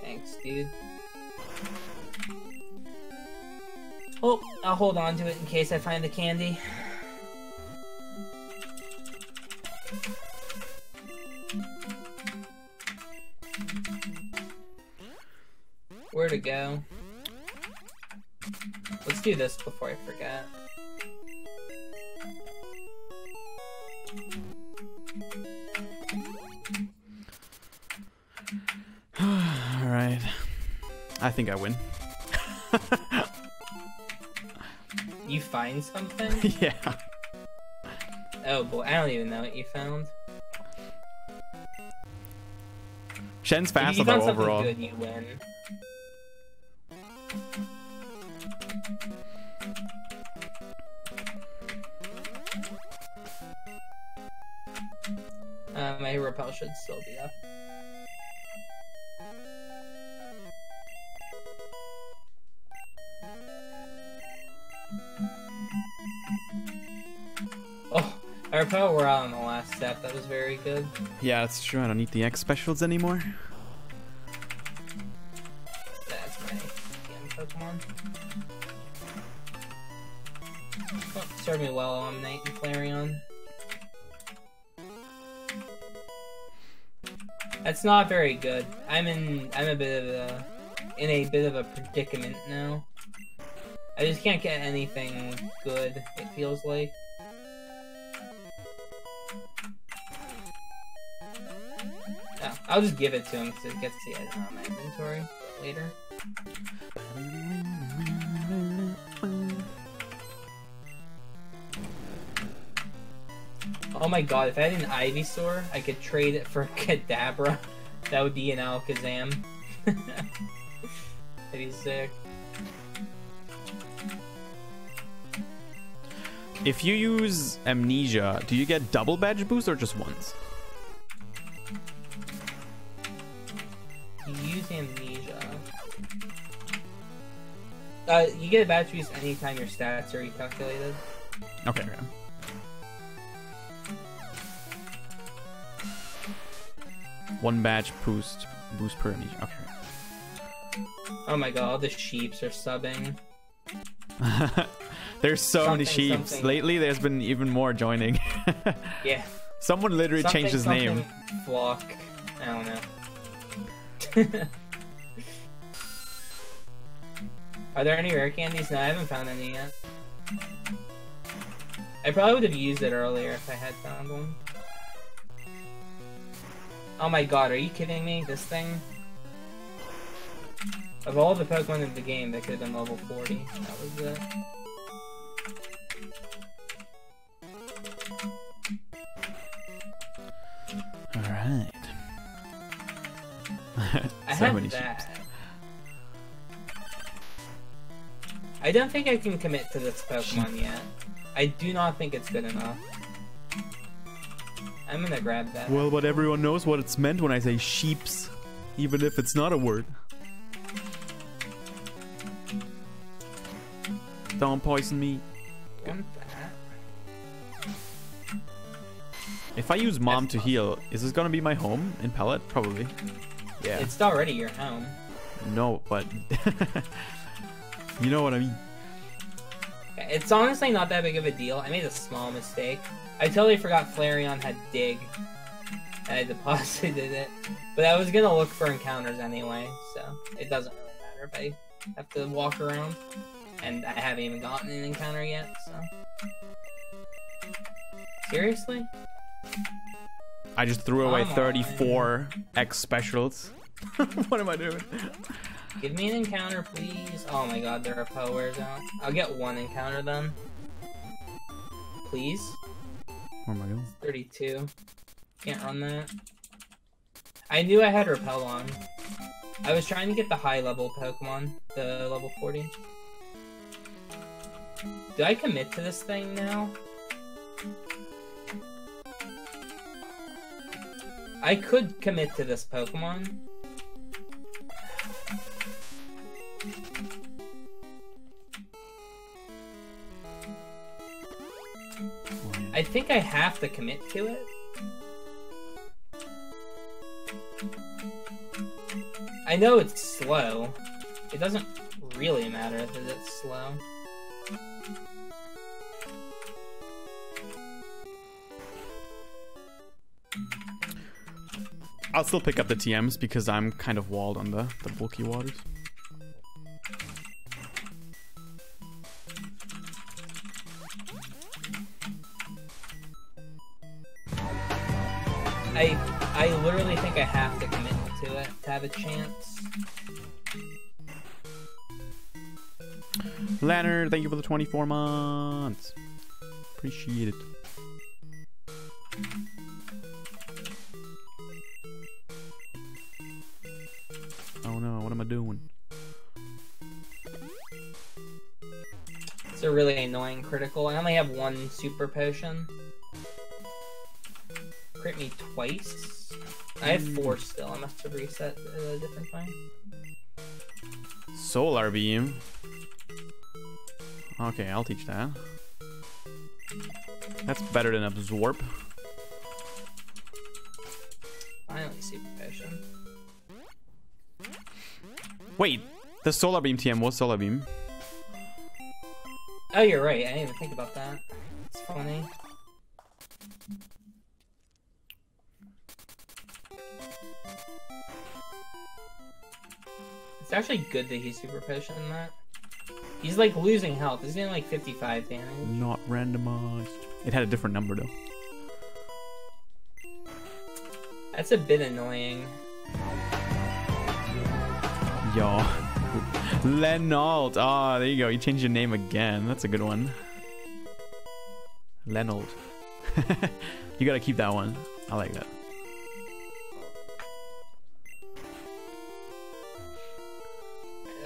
Thanks, dude. Oh, I'll hold on to it in case I find the candy. Where to go? Let's do this before I forget. Alright. I think I win. You find something? yeah. oh boy, I don't even know what you found. Shen's faster though overall. good, you win. Uh, my repel should still be up. Our repel were out on the last step. That was very good. Yeah, that's true. I don't need the X specials anymore. That's my Pokemon. Oh, served me well on Night and Flareon. That's not very good. I'm in I'm a bit of a in a bit of a predicament now. I just can't get anything good, it feels like. I'll just give it to him so he gets the item um, on my inventory later. Oh my god, if I had an Ivysaur, I could trade it for Kadabra. That would be an Alakazam. That'd be sick. If you use Amnesia, do you get double badge boost or just once? Uh, you get a badge boost anytime your stats are recalculated. Okay. okay. One badge boost boost per Amnesia. Okay. Oh my god, all the sheeps are subbing. There's so many sheeps. something. Lately, there's been even more joining. Yeah. Someone literally Something, changed his name. Flock. I don't know. Are there any rare candies? No, I haven't found any yet. I probably would have used it earlier if I had found one. Oh my god, are you kidding me? This thing? Of all the Pokemon in the game, that could have been level 40. That was it. All right. I so have many that. sheeps. I don't think I can commit to this Pokemon yet. I do not think it's good enough. I'm gonna grab that. Well, but everyone knows what it's meant when I say sheeps, even if it's not a word. Don't poison me. If I use mom That's to heal, is this gonna be my home in Pallet? Probably. Yeah. It's already your home. No, but you know what I mean. It's honestly not that big of a deal. I made a small mistake. I totally forgot Flareon had dig. I deposited it. But I was gonna look for encounters anyway, so it doesn't really matter if I have to walk around. And I haven't even gotten an encounter yet, so. Seriously? I just threw away Come on. 34 X specials. what am I doing? Give me an encounter, please. Oh my god, there are powers out. I'll get one encounter then. Please? Oh Where am I going? 32. Can't run that. I knew I had Repel on. I was trying to get the high level Pokemon, the level 40. Do I commit to this thing now? I could commit to this Pokemon. I think I have to commit to it. I know it's slow. It doesn't really matter that it's slow. I'll still pick up the TMs because I'm kind of walled on the, the bulky waters. I I literally think I have to commit to it to have a chance. Leonard, thank you for the 24 months. Appreciate it. Oh no, what am I doing? It's a really annoying critical. I only have one super potion. Crit me twice. I have four hmm. still. I must have reset at a different time. Solar beam. Okay, I'll teach that. That's better than absorb. Finally, super potion. Wait, the solar beam TM was solar beam. Oh, you're right. I didn't even think about that. It's funny. It's actually good that he's super potion in that. He's like losing health. He's getting like 55 damage. Not randomized. It had a different number though. That's a bit annoying. Yo. Lenold. Ah, there you go. You changed your name again. That's a good one. Lenold. you gotta keep that one. I like that.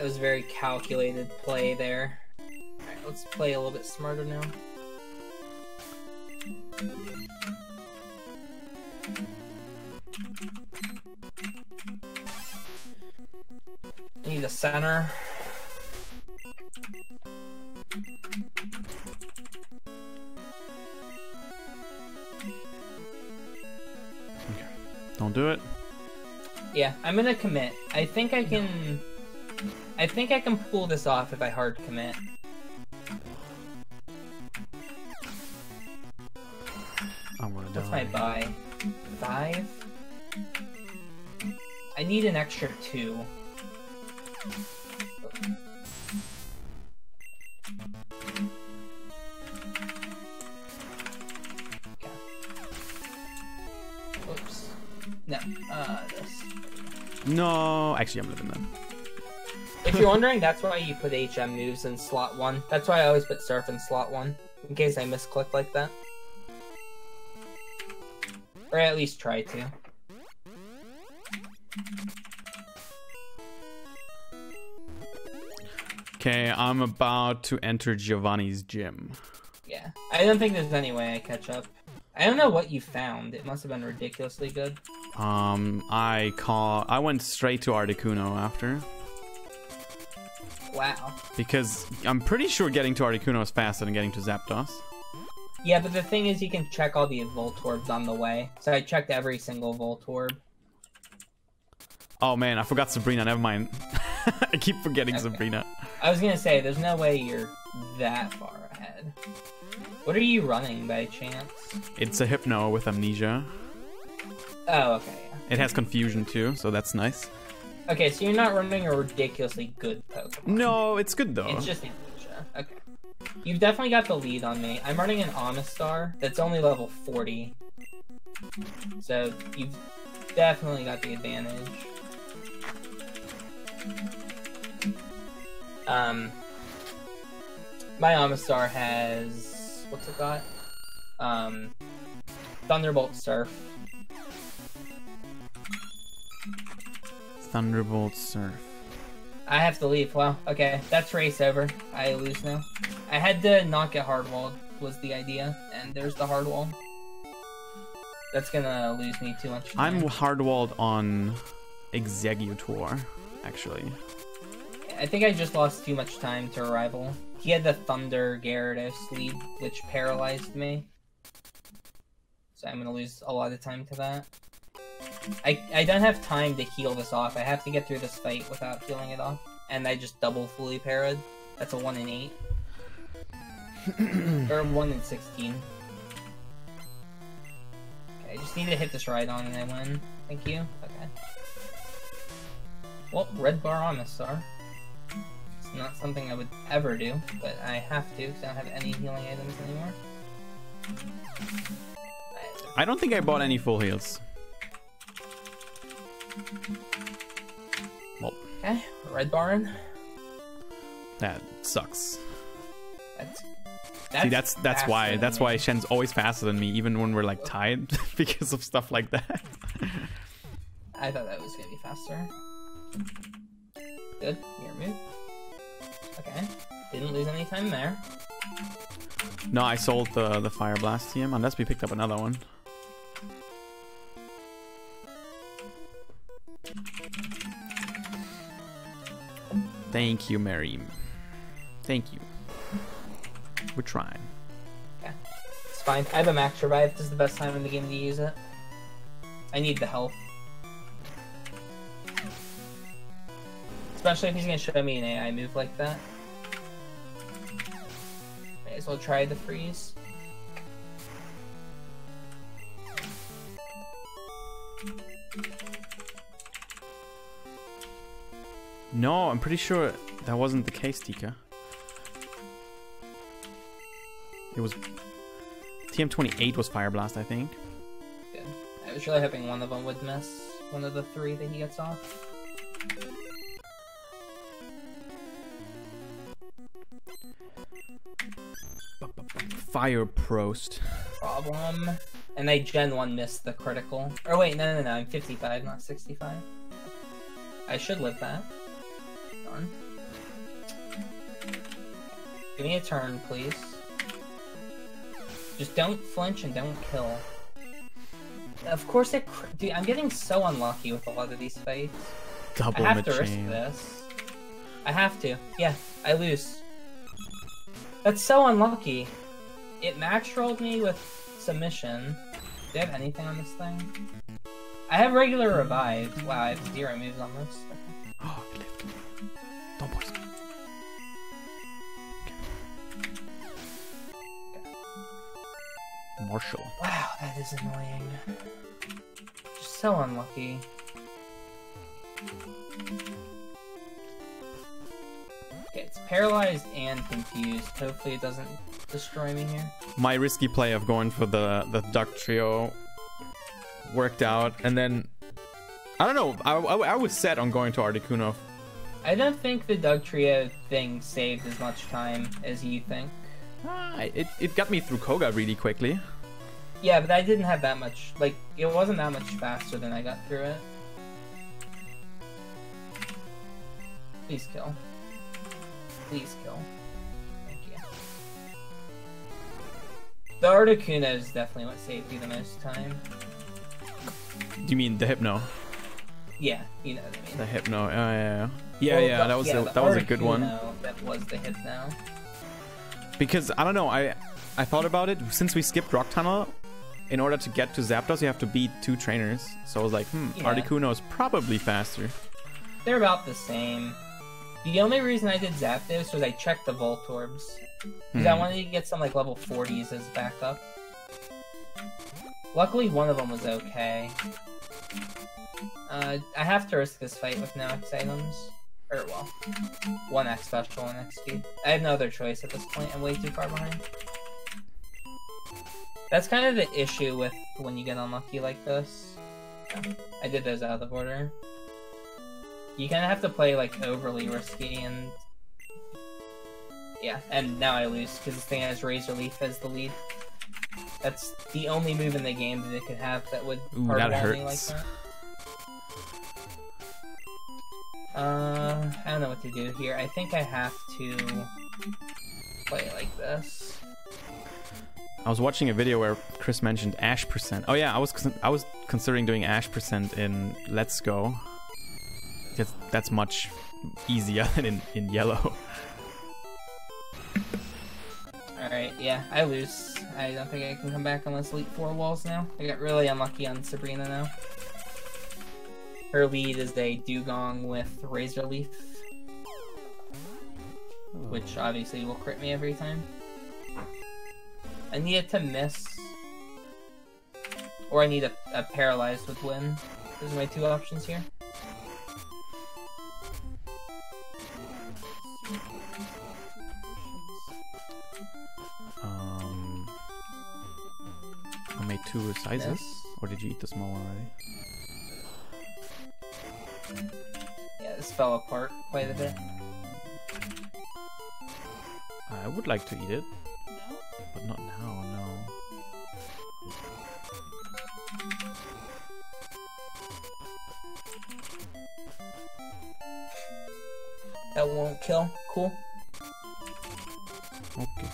That was very calculated play there. Alright, let's play a little bit smarter now. Need a center. Okay. Don't do it. Yeah, I'm gonna commit. I think I can. I think I can pull this off if I hard commit. I'm gonna What's die. my buy? Five? I need an extra two. Oops. No, uh, this. No, actually, I'm living them. If you're wondering, that's why you put HM moves in slot one. That's why I always put surf in slot one, in case I misclick like that. Or at least try to. Okay, I'm about to enter Giovanni's gym. Yeah. I don't think there's any way I catch up. I don't know what you found. It must have been ridiculously good. Um, I call. I went straight to Articuno after Wow. because I'm pretty sure getting to Articuno is faster than getting to Zapdos. Yeah, but the thing is, you can check all the Voltorbs on the way. So I checked every single Voltorb. Oh man, I forgot Sabrina. Never mind. I keep forgetting Okay. Sabrina. I was gonna say, there's no way you're that far ahead. What are you running by chance? It's a Hypno with Amnesia. Oh, okay. It has Confusion too, so that's nice. Okay, so you're not running a ridiculously good Pokemon. No, it's good though. It's just Amnesia. Okay. You've definitely got the lead on me. I'm running an Omastar that's only level 40. So you've definitely got the advantage. Um, my Omastar has what's it got? Um, Thunderbolt Surf. Thunderbolt Surf. I have to leave. Well, okay, that's race over. I lose now. I had to not get hardwalled was the idea, and there's the hardwall. That's gonna lose me too much. I'm time. hardwalled on Exeggutor, actually. I think I just lost too much time to Arrival. He had the Thunder Gyarados lead, which paralyzed me. So I'm gonna lose a lot of time to that. I, I don't have time to heal this off. I have to get through this fight without healing it off. And I just double fully parried. That's a 1 in 8. or 1 in 16. Okay, I just need to hit this right on and I win. Thank you. Okay. Well, red bar on this star. It's not something I would ever do, but I have to because I don't have any healing items anymore. I don't think I bought any full heals. Well, Okay, red barn. that sucks. That's See, that's that's why that's why Shen's always faster than me, even when we're like tied because of stuff like that. I thought that was gonna be faster. Good, your move. Okay, didn't lose any time there. no, I sold the the fire blast to him, unless we picked up another one. Thank you, Mary. Thank you. We're trying. It's fine. I have a max revive. This is the best time in the game to use it. I need the health. Especially if he's gonna show me an AI move like that. May as well try the freeze. No, I'm pretty sure that wasn't the case, Tika. It was TM28 was Fire Blast, I think. Good. I was really hoping one of them would miss one of the three that he gets off. Fire Prost. Problem. And I Gen 1 missed the critical. Or wait, no, no, no, I'm 55, not 65. I should live that. Darn. Give me a turn, please. Just don't flinch and don't kill. Of course it... Cr Dude, I'm getting so unlucky with a lot of these fights. Double I have to risk this. I have to. Yeah, I lose. That's so unlucky. It max rolled me with submission. Do I have anything on this thing? I have regular revive. Wow, I have zero moves on this. Oh. Don't poison. Okay. Marshall. Wow, that is annoying. Just so unlucky. Okay, it's paralyzed and confused. Hopefully it doesn't destroy me here. My risky play of going for the the Dugtrio worked out, and then I don't know. I, I, I was set on going to Articuno. I don't think the Dugtrio thing saved as much time as you think. Ah, it it got me through Koga really quickly. Yeah, but I didn't have that much. Like, it wasn't that much faster than I got through it. Please kill. Please kill. Thank you. The Articuno is definitely what saved you the most time. Do you mean the Hypno? Yeah, you know what I mean. The Hypno. Oh, yeah, yeah. Yeah, Well, yeah, the- that was yeah, a, that was a good one. That was the hit now. Because I don't know, I I thought about it. Since we skipped Rock Tunnel, in order to get to Zapdos, you have to beat two trainers. So I was like, hmm, Yeah. Articuno is probably faster. They're about the same. The only reason I did Zapdos was I checked the Voltorbs. Because I Hmm. wanted to get some like level 40s as backup. Luckily, one of them was okay. Uh, I have to risk this fight with no X items. Or, well, one X special and X speed. I have no other choice at this point. I'm way too far behind. That's kind of the issue with when you get unlucky like this. I did those out of order. You kind of have to play like overly risky and yeah, and now I lose because this thing has Razor Leaf as the lead. That's the only move in the game that it could have that would Ooh, hard that wall me like that. Uh, I don't know what to do here. I think I have to play like this. I was watching a video where Chris mentioned Ash percent. Oh yeah, I was I was considering doing Ash percent in Let's Go. That's that's much easier than in, in yellow. Alright, yeah, I lose. I don't think I can come back unless Elite Four walls now. I got really unlucky on Sabrina now. Her lead is a Dewgong with Razor Leaf, which obviously will crit me every time. I need it to miss. Or I need a, a Paralyzed with wind. Those are my two options here. Um, I made two sizes, Yes. or did you eat the small one already? Yeah, this fell apart quite a bit. I would like to eat it, but not now. No. That won't kill. Cool. Okay.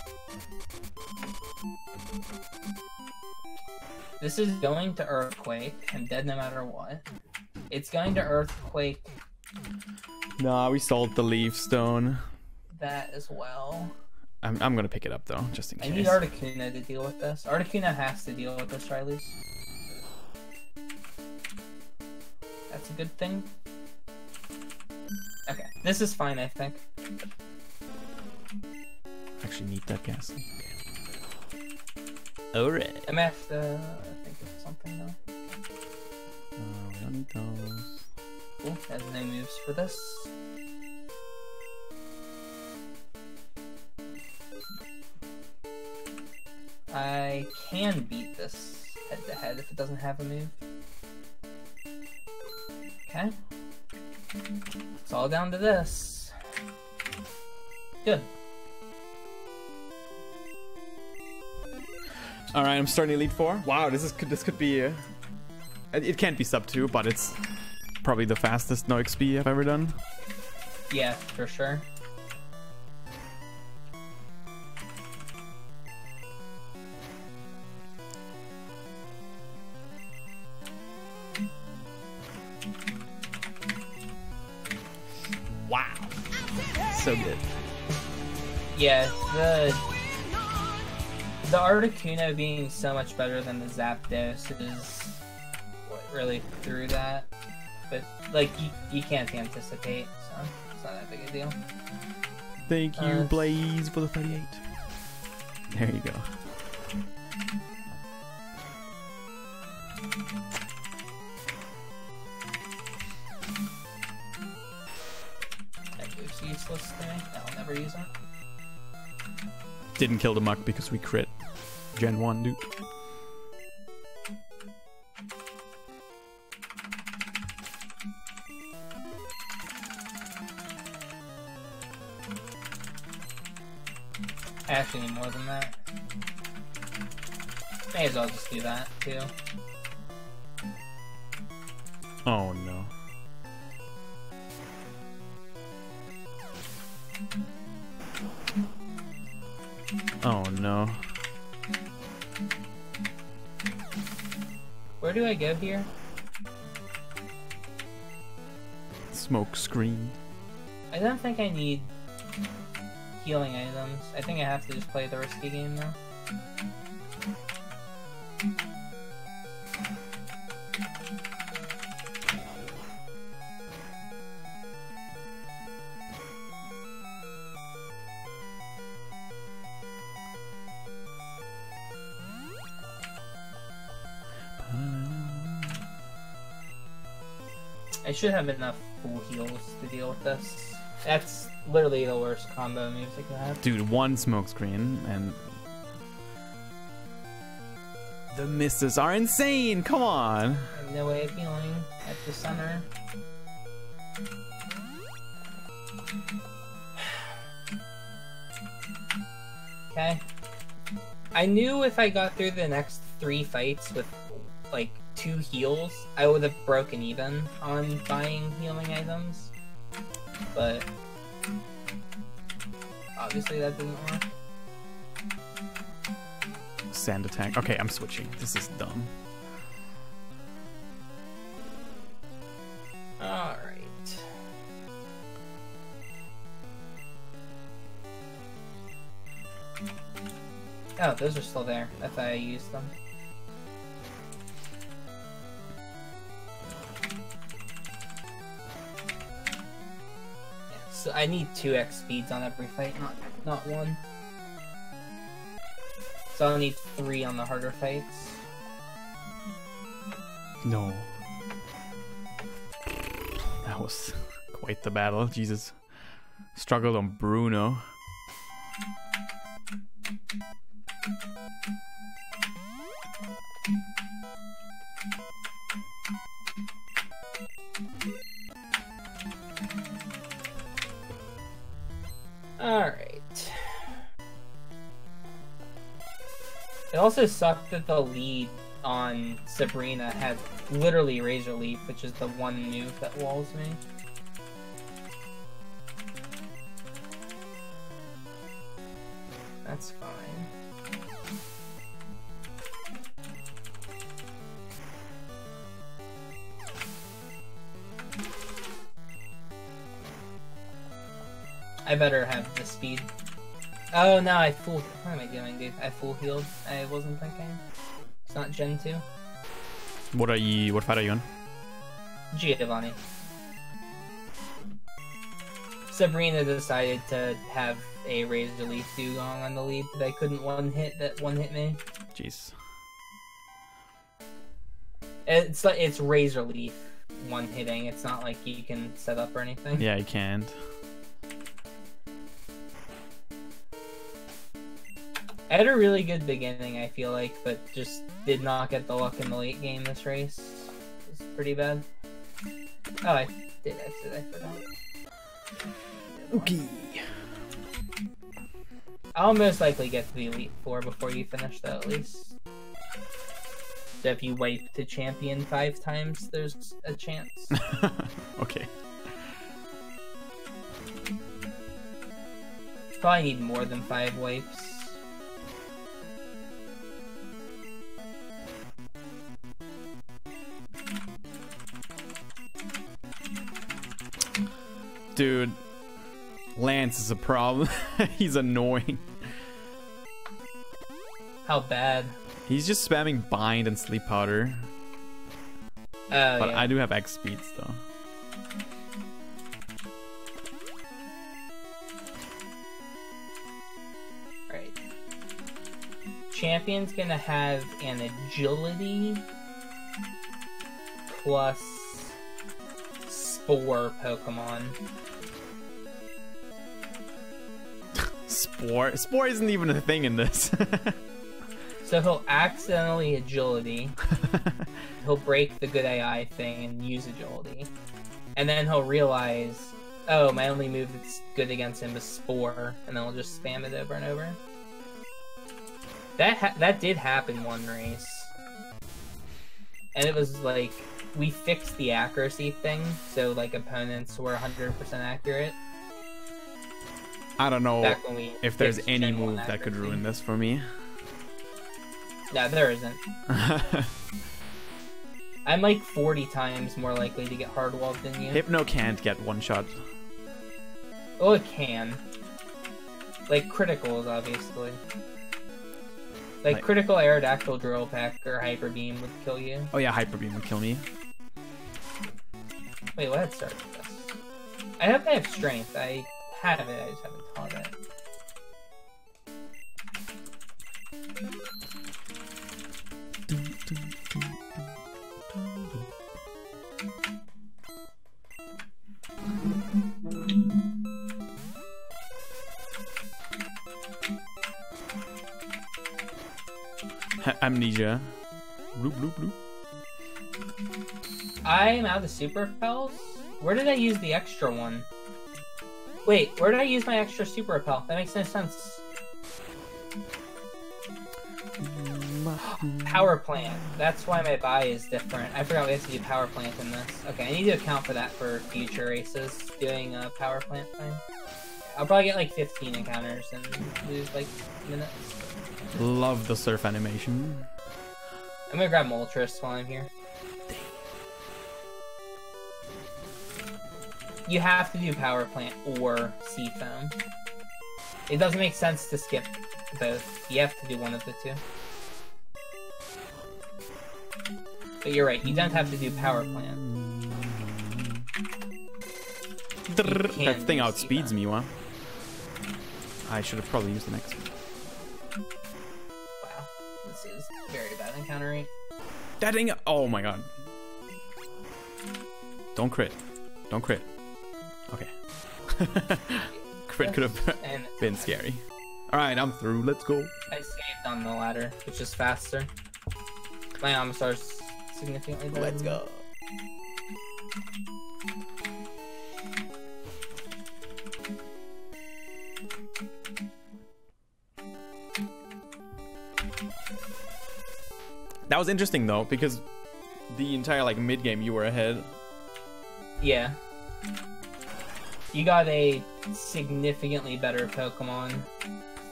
This is going to Earthquake. I'm dead no matter what. It's going to Earthquake Nah, we sold the leaf stone. that as well. I'm I'm gonna pick it up though, just in I case. need Articuno to deal with this. Articuno has to deal with this, Riley's. That's a good thing. Okay, this is fine, I think. Actually, need that gas. Okay. Alright. I'm gonna Cool, has no moves for this. I can beat this head to head if it doesn't have a move. Okay. It's all down to this. Good. All right, I'm starting Elite Four. Wow, this is this could be. Uh, it it can't be sub two, but it's probably the fastest no XP I've ever done. Yeah, for sure. Wow, so good. Yeah, the the Articuno being so much better than the Zapdos is what really threw that. But like you, you can't anticipate, so it's not that big a deal. Thank you, Uh, Blaze, for the 38. There you go. That move's useless to me. I'll never use it. Didn't kill the Muk because we crit. Gen 1, dude. Need more than that. May as well just do that too. Oh no. Oh no. Where do I go here? Smoke screen. I don't think I need healing items. I think I have to just play the risky game now. I should have enough full heals to deal with this. That's literally the worst combo music I have. Dude, one smoke screen and the misses are insane. Come on. No way of healing at the center. Okay. I knew if I got through the next three fights with like two heals, I would have broken even on buying healing items. But obviously that didn't work. Sand attack. Okay, I'm switching. This is dumb. Alright. Oh, those are still there. I thought I used them. So I need 2x speeds on every fight, not not one. So I'll need 3 on the harder fights. No. That was quite the battle. Jesus. Struggled on Bruno. Also sucked that the lead on Sabrina had literally Razor Leaf, which is the one move that walls me. That's fine. I better have the speed. Oh no, I full. What am I doing, dude? I full healed. I wasn't thinking. It's not Gen 2. What are you? What fight are you on? Giovanni. Sabrina decided to have a Razor Leaf Dewgong on the lead, but I couldn't one hit that one hit me. Jeez. It's like it's Razor Leaf one hitting. It's not like you can set up or anything. Yeah, you can't. I had a really good beginning, I feel like, but just did not get the luck in the late game this race. It's pretty bad. Oh, I did exit, I forgot. Okay. I'll most likely get to the Elite Four before you finish that, at least. So if you wipe to champion five times, there's a chance. okay. Probably need more than five wipes. Dude, Lance is a problem. He's annoying. How bad? He's just spamming bind and sleep powder. Oh, But yeah. I do have X speeds though. Right. Champion's gonna have an agility plus spore Pokemon. Spore. Spore isn't even a thing in this. So he'll accidentally agility. he'll break the good AI thing and use agility. And then he'll realize, oh, my only move that's good against him is spore, and then he'll just spam it over and over. That ha- that did happen one race. And it was like we fixed the accuracy thing, so like opponents were 100% accurate. I don't know Back when we if there's any move that could ruin this for me. No, there isn't. I'm like 40 times more likely to get hard walled than you. Hypno can't get one shot. Oh, it can. Like criticals, obviously. Like, Like- critical Aerodactyl Drill Peck or Hyper Beam would kill you. Oh yeah, Hyper Beam would kill me. Wait, what started this? I hope I have strength. I have it, I just haven't taught it. Amnesia. Bloop, bloop, bloop. I'm out of super repels. Where did I use the extra one? Wait, where did I use my extra super repel? That makes no sense. Hmm. Power plant. That's why my buy is different. I forgot we have to do power plant in this. Okay, I need to account for that for future races. Doing a power plant thing. I'll probably get like 15 encounters and lose like minutes. Love the surf animation. I'm gonna grab Moltres while I'm here. You have to do power plant or Seafoam. It doesn't make sense to skip both. You have to do one of the two. But you're right, you don't have to do power plant. That thing outspeeds me, huh? I should have probably used the next one. Wow, this is very bad encounter rate. That thing! Oh my god. Don't crit. Don't crit. Okay. crit could have been scary. Alright, I'm through. Let's go. I saved on the ladder, which is faster. My Omastar's significantly better. Let's go. That was interesting though, because the entire like mid game you were ahead. Yeah. You got a significantly better Pokemon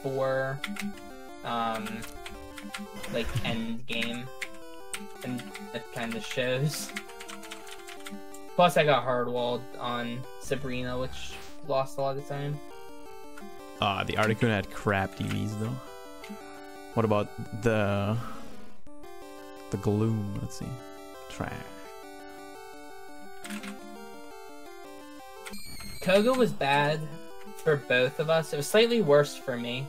for um like end game. And that kind of shows. Plus I got hardwalled on Sabrina, which lost a lot of time. Ah, the Articuno had crap DVs though. What about the the Gloom? Let's see. Trash. Koga was bad for both of us. It was slightly worse for me.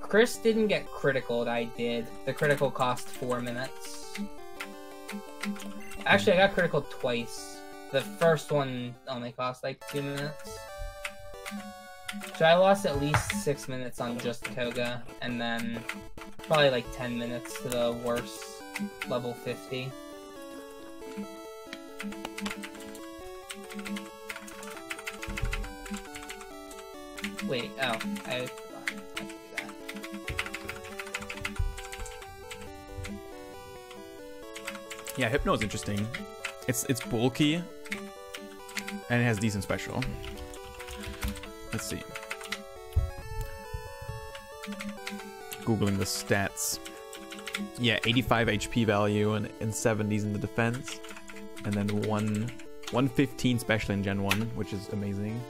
Chris didn't get critical, I did. The critical cost four minutes. Actually, I got critical twice. The first one only cost like two minutes. So I lost at least six minutes on just Koga, and then probably like 10 minutes to the worst level 50. Wait, oh, I forgot. I do that. Yeah, Hypno is interesting. It's it's bulky and it has decent special. Let's see. Googling the stats. Yeah, 85 HP value and, and 70s in the defense. And then one 115 special in Gen 1, which is amazing.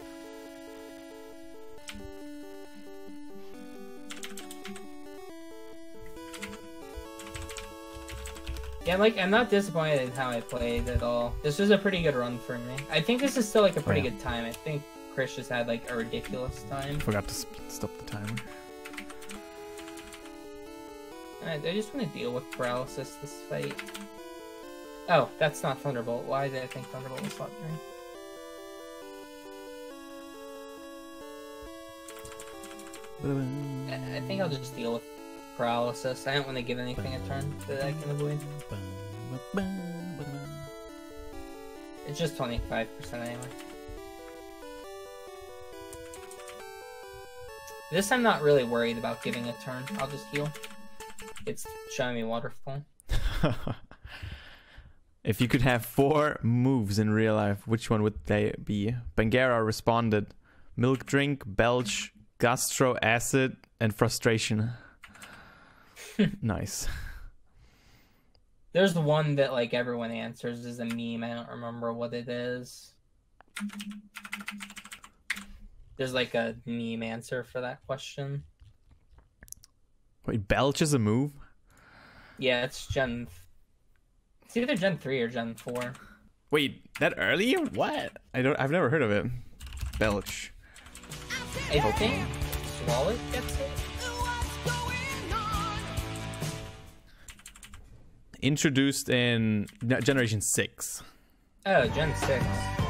Yeah, like I'm not disappointed in how I played at all. This was a pretty good run for me. I think this is still like a pretty yeah. good time. I think Chris just had like a ridiculous time. Forgot to stop the timer. I, I just want to deal with paralysis this fight. Oh, that's not Thunderbolt. Why did I think Thunderbolt was slot three? Um, I I think I'll just deal with paralysis. I don't want to give anything a turn that I can avoid. It's just 25% anyway. This I'm not really worried about giving a turn. I'll just heal. It's showing me waterfall. if you could have four moves in real life, which one would they be? Bangara responded milk drink, belch, gastro acid, and frustration. Nice. There's the one that like everyone answers is a meme. I don't remember what it is. There's like a meme answer for that question. Wait, belch is a move? Yeah, it's Gen. It's either Gen three or Gen four. Wait, that early? What? I don't. I've never heard of it. Belch. I think Swallow gets it. Introduced in Generation Six. Oh, Gen six.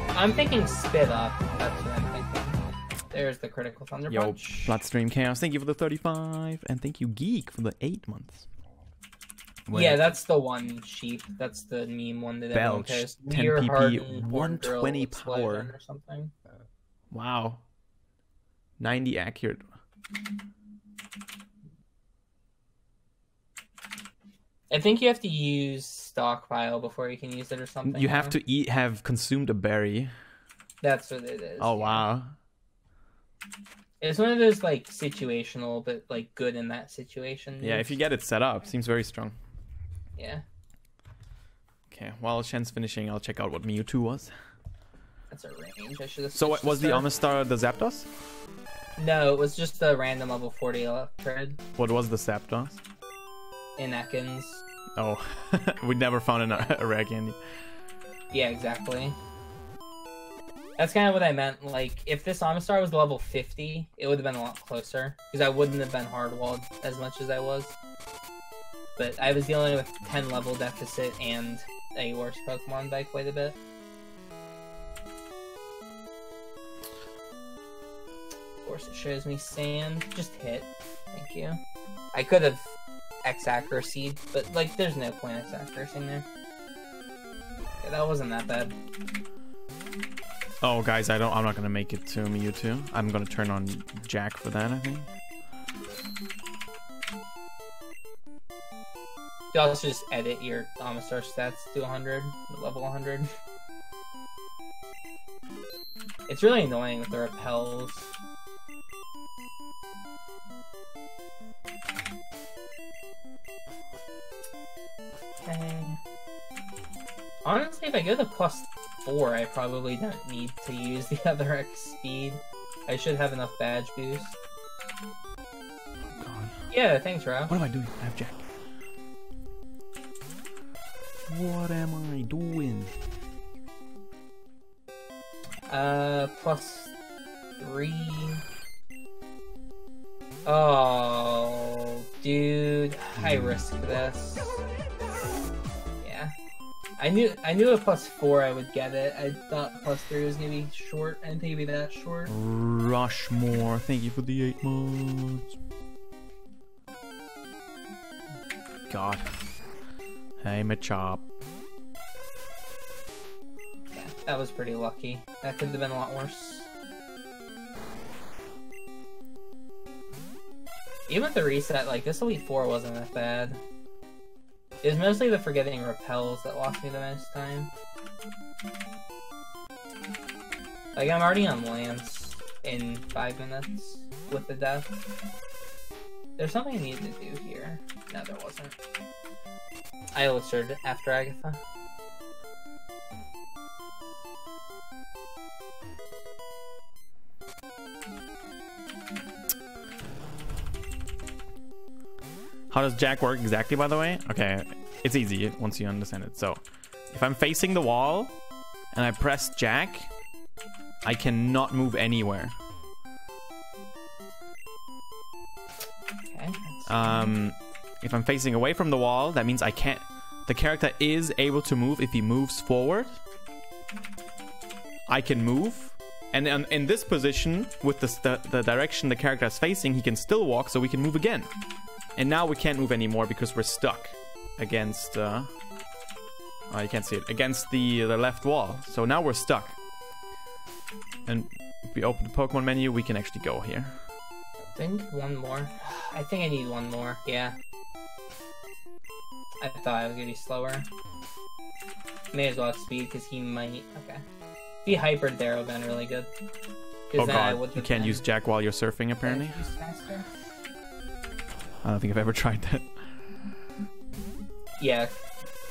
I'm thinking Spit Up. That's what I'm thinking. There's the critical thunder Yo, punch. Bloodstream Chaos. Thank you for the 35, and thank you Geek for the eight months. Yeah, that's the one sheep. That's the meme one that everyone Belch, posts. 10 Near PP, Harden, 120 power. or something. wow. 90 accurate. I think you have to use stockpile before you can use it or something. You have to eat. Have consumed a berry. That's what it is. Oh yeah. wow. It's one of those like situational, but like good in that situation. Yeah, if you get it set up, seems very strong. Yeah, Okay, while Shen's finishing, I'll check out what Mewtwo was. that's a range. I should have. So, what was the Omastar the Zapdos? No, it was just a random level 40 electrode What was the Zapdos? in Ekans. Oh, we never found an, candy. Yeah, exactly. That's kind of what I meant. Like, if this Omastar was level 50, it would have been a lot closer. Because I wouldn't have been hardwalled as much as I was. But I was dealing with 10 level deficit and a worse Pokemon by quite a bit. Of course, it shows me sand. Just hit. Thank you. I could have X accuracy, but like, there's no point X accuracy in there. Yeah, that wasn't that bad. Oh, guys, I don't. I'm not gonna make it to Mewtwo. I'm gonna turn on Jack for that. I think. You also just edit your Omastar stats to 100, level 100. It's really annoying with the repels. Okay. Honestly, if I go to plus 4, I probably don't need to use the other X speed. I should have enough badge boost. God, Yeah, thanks, Rob. what am I doing? I have Jack. What am I doing? Uh, plus three. Oh, dude, I risk this. I knew I knew a plus four I would get it. I thought plus three was gonna be short. I didn't think it'd be that short. Rushmore, thank you for the eight months. God. Hey, Machop. Yeah, that was pretty lucky. That could have been a lot worse. Even with the reset, like this Elite Four wasn't that bad. It was mostly the forgetting repels that lost me the most time. Like I'm already on Lance in five minutes with the death. There's something I need to do here. No, there wasn't. I illustrated after Agatha. How does Jack work exactly, by the way? Okay, it's easy once you understand it. So, if I'm facing the wall and I press Jack, I cannot move anywhere. Um, if I'm facing away from the wall, that means I can't. The character is able to move if he moves forward. I can move, and in, in this position, with the, the the direction the character is facing, he can still walk, so we can move again. And now we can't move anymore because we're stuck against. Uh, oh, you can't see it against the the left wall. So now we're stuck. And if we open the Pokemon menu, we can actually go here. Do I need one more? I think I need one more. Yeah. I thought I was gonna be slower. May as well have speed because he might. Okay. If he hypered there, would have been really good. Oh god, you can't been- use Jack while you're surfing apparently. I don't think I've ever tried that. Yeah.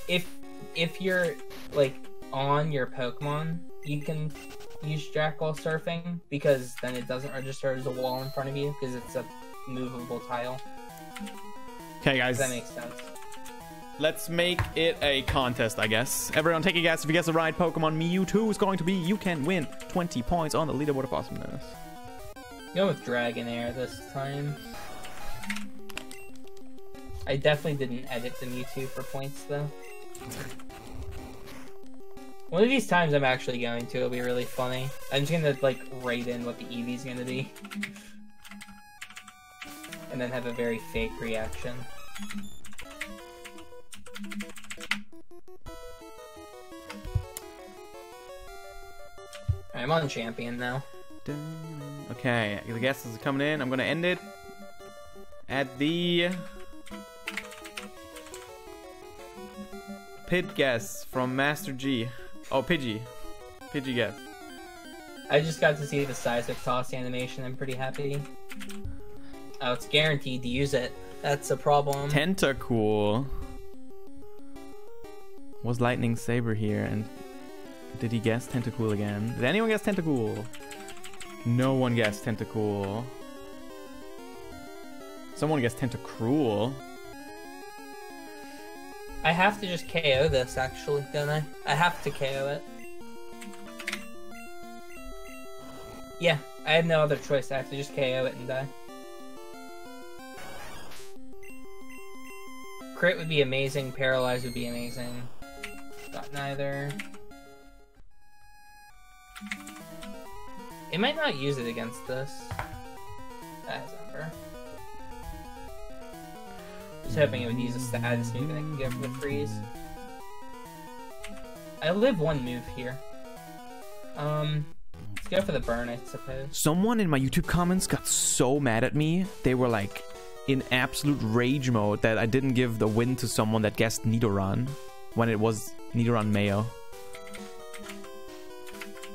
If if you're like on your Pokemon, you can use Jack while surfing because then it doesn't register as a wall in front of you because it's a movable tile. Okay, guys. Does that makes sense? Let's make it a contest, I guess. Everyone take a guess. If you guess the right Pokemon Mewtwo is going to be, you can win 20 points on the leaderboard of awesomeness. Go with Dragonair this time. I definitely didn't edit the Mewtwo for points, though. One of these times I'm actually going to, it'll be really funny. I'm just gonna, like, write in what the Eevee's gonna be. And then have a very fake reaction. I'm on champion now. Okay, the guesses are coming in. I'm gonna end it at the Pid guess from Master G. Oh, Pidgey. Pidgey guess. I just got to see the seismic toss animation. I'm pretty happy. Oh, it's guaranteed to use it. That's a problem. Tentacool. Was Lightning Saber here? And did he guess Tentacool again? Did anyone guess Tentacool? No one guessed Tentacool. Someone guessed Tentacruel. I have to just KO this, actually, don't I? I have to KO it. Yeah, I had no other choice. I have to just KO it and die. Crit would be amazing. Paralyze would be amazing. Got neither. It might not use it against this. As ever. Just hoping it would use a status move and I can go for the freeze. I live one move here. Um, let's go for the burn, I suppose. Someone in my YouTube comments got so mad at me. They were like in absolute rage mode that I didn't give the win to someone that guessed Nidoran when it was Nidoran Mayo.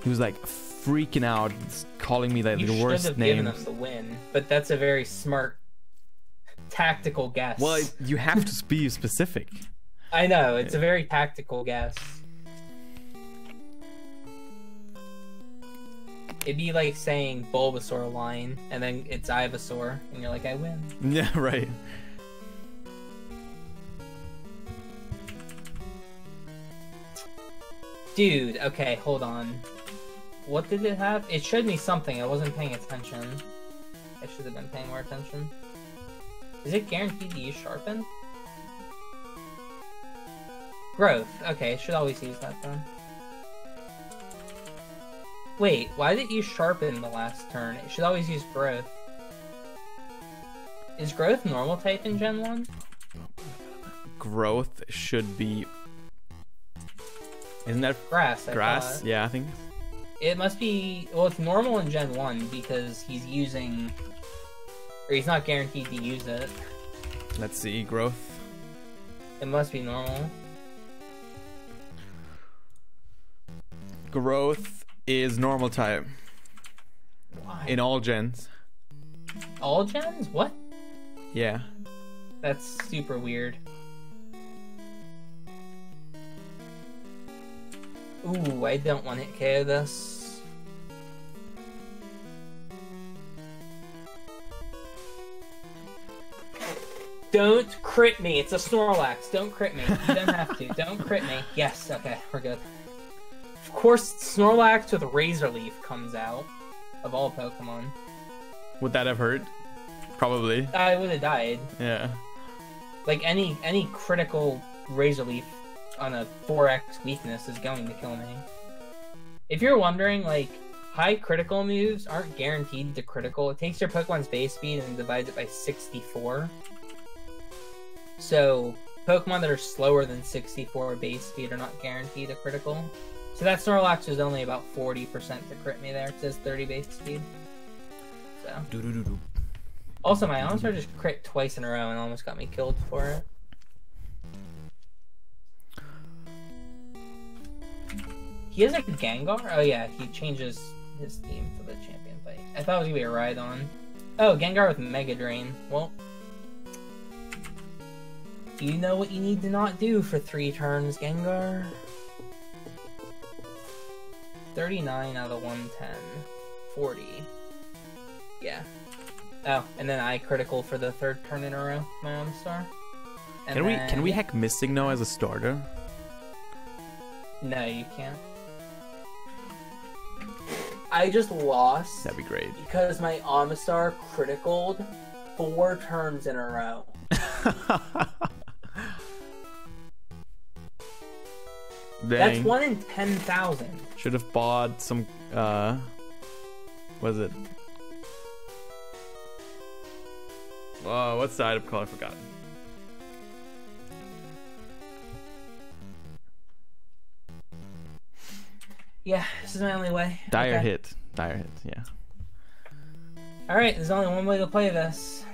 He was like freaking out, calling me like You the should worst have given us the win, but that's a very smart tactical guess. Well, you have to be specific. I know, it's a very tactical guess. It'd be like saying Bulbasaur line, and then it's Ivysaur, and you're like, I win. Yeah, right. Dude, okay, hold on. What did it have? It showed me something, I wasn't paying attention. I should have been paying more attention. Is it guaranteed to use Sharpen? Growth. Okay, should always use that then. Wait, why did it use Sharpen the last turn? It should always use Growth. Is Growth normal type in Gen 1? Growth should be. Isn't that Grass, I grass? thought. Yeah, I think. It must be well. It's normal in Gen One because he's using, or he's not guaranteed to use it. Let's see. Growth. It must be normal. Growth is normal type Why? in all gens. all gens? What? Yeah. That's super weird. Ooh, I don't want to KO this. Don't crit me. It's a Snorlax. Don't crit me. You don't have to. Don't crit me. Yes. Okay, we're good. Of course, Snorlax with Razor Leaf comes out. Of all Pokemon. Would that have hurt? Probably. I would have died. Yeah. Like any any critical razor leaf on a 4x weakness is going to kill me. If you're wondering, like high critical moves aren't guaranteed to critical. It takes your Pokemon's base speed and divides it by 64. So Pokemon that are slower than 64 base speed are not guaranteed a critical. So that Snorlax was only about 40% to crit me there. It says 30 base speed. So also, my Omastar just crit twice in a row and almost got me killed for it. He has a Gengar? Oh yeah, he changes his team for the champion fight. I thought it was gonna be a Rhydon. Oh, Gengar with Mega Drain. Well, you know what you need to not do for three turns, Gengar. 39 out of 110. 40. Yeah. Oh, and then I critical for the third turn in a row, my Omastar. And Can we then- can we hack MissingNo as a starter? No, you can't. I just lost That'd be great. because my Omastar criticaled four turns in a row. That's one in ten thousand. Should have bought some. Uh, what is it? Oh, what's the item called? I forgot. Yeah, this is my only way. Dire Okay. hit. Dire hit. Yeah. All right, there's only one way to play this.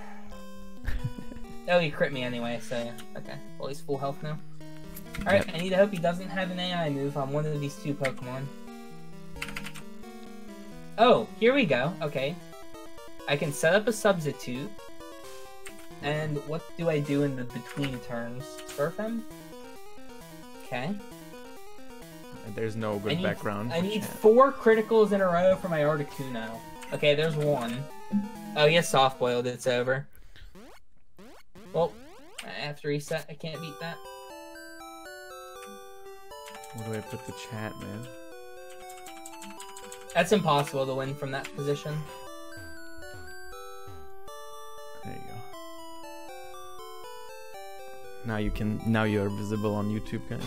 oh, he crit me anyway, so. Okay, well he's full health now. All right, Yep. I need to hope he doesn't have an AI move on one of these two Pokemon. Oh, here we go. Okay, I can set up a substitute. And what do I do in the between turns? Surf him. Okay. There's no good I need, background. I need four criticals in a row for my Articuno. Okay, there's one. Oh, yes, soft boiled. It's over. Well, I have to reset. I can't beat that. Where do I put the chat, man? That's impossible to win from that position. There you go. Now you can. Now you are visible on YouTube, guys.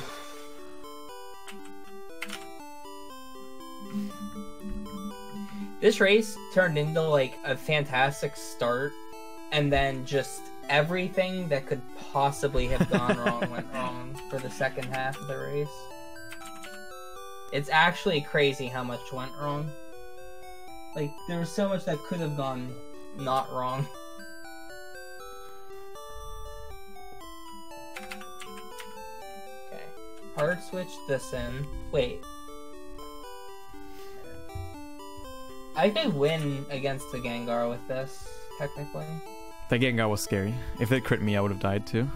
This race turned into like a fantastic start, and then just everything that could possibly have gone wrong went wrong for the second half of the race. It's actually crazy how much went wrong. Like there was so much that could have gone not wrong. Okay. Hard switch this in. Wait. I could win against the Gengar with this, technically. The Gengar was scary. If it crit me, I would have died too.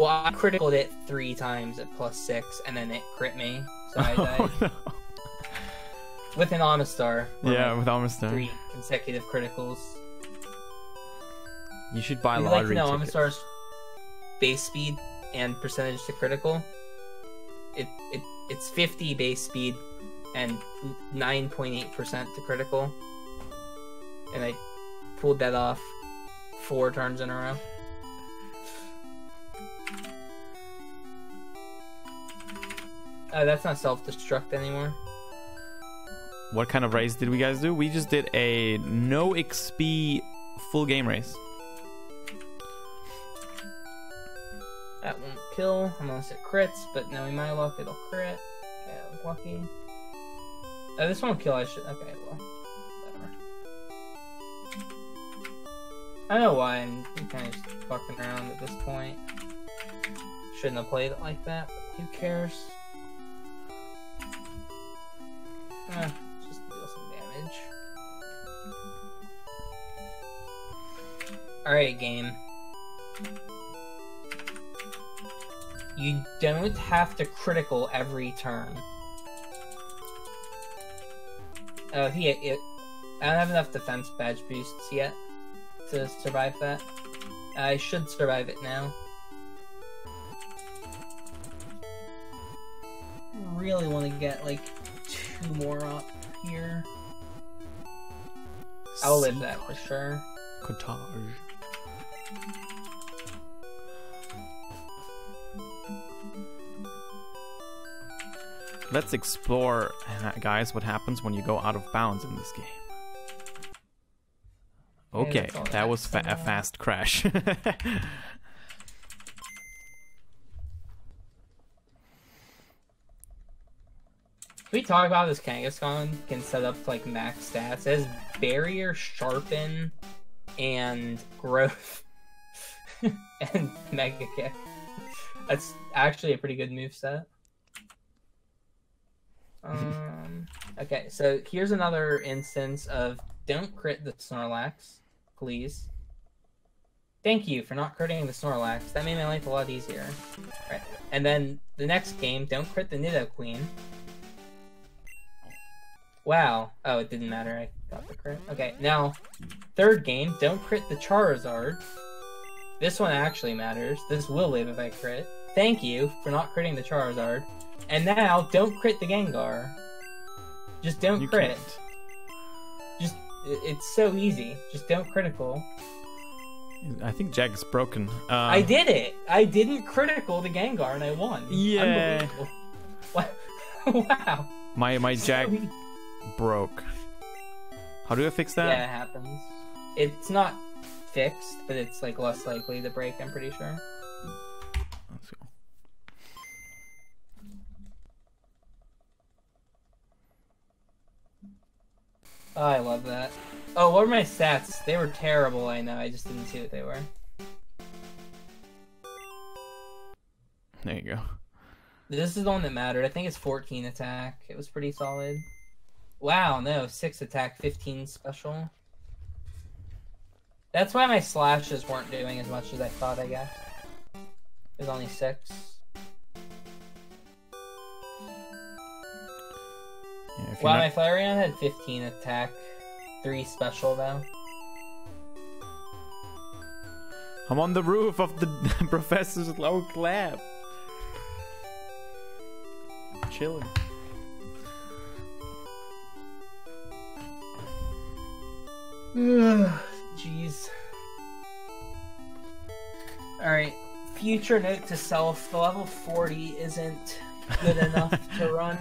Well, I critical it three times at plus six, and then it crit me, so I died. Oh, no. with an Omastar. Yeah, my with Omastar. Three consecutive criticals. You should buy Would you like lottery know tickets. Omastar's base speed and percentage to critical? It, it It's 50 base speed and 9.8% to critical. And I pulled that off four turns in a row. Oh, that's not self-destruct anymore. What kind of race did we guys do? We just did a no XP full game race. That won't kill unless it crits, but knowing my luck, it'll crit. Okay, I was lucky. Oh, this won't kill, I should. Okay, well. Whatever. I don't know why I'm kind of just fucking around at this point. Shouldn't have played it like that, but who cares? Eh, just deal some damage. Alright, game. You don't have to critical every turn. Oh, he, it, I don't have enough defense badge boosts yet to survive that. I should survive it now. I really want to get like two more up here. I'll live that for sure. Cottage. Let's explore, uh, guys, what happens when you go out of bounds in this game. Okay, that was fa- a fast crash. we talk about this Kangaskhan can set up like max stats. as barrier, sharpen, and growth, and mega kick. That's actually a pretty good move set. Um. Okay, so here's another instance of don't crit the Snorlax, please. Thank you for not critting the Snorlax. That made my life a lot easier. Right. And then the next game, don't crit the Nidoqueen. Wow. Oh, it didn't matter. I got the crit. Okay, now, third game, don't crit the Charizard. This one actually matters. This will live if I crit. Thank you for not critting the Charizard. And now, don't crit the Gengar. Just don't You crit. can't. Just, it's so easy. Just don't critical. I think Jag's broken. Uh, I did it. I didn't critical the Gengar and I won. Yeah. Unbelievable. Wow. My my Jag. Broke. How do I fix that? Yeah, it happens. It's not fixed, but it's like less likely to break. I'm pretty sure. Let's go. Oh, I love that. Oh, what were my stats? They were terrible. I know. I just didn't see what they were. There you go. This is the one that mattered. I think it's 14 attack. It was pretty solid. Wow, no, 6 attack, 15 special. That's why my slashes weren't doing as much as I thought, I guess. It was only 6. Yeah, Wow, not- my Flareon had 15 attack, 3 special though. I'm on the roof of the professor's low lab. Chilling. Ugh, jeez. Alright, future note to self the level 40 isn't good enough to run.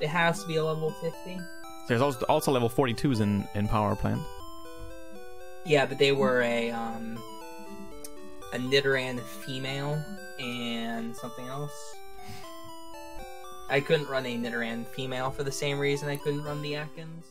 It has to be a level 50. There's also, also level 42s in, in Power Plant. Yeah, but they were a um a Nidoran female and something else. I couldn't run a Nidoran female for the same reason I couldn't run the Atkins.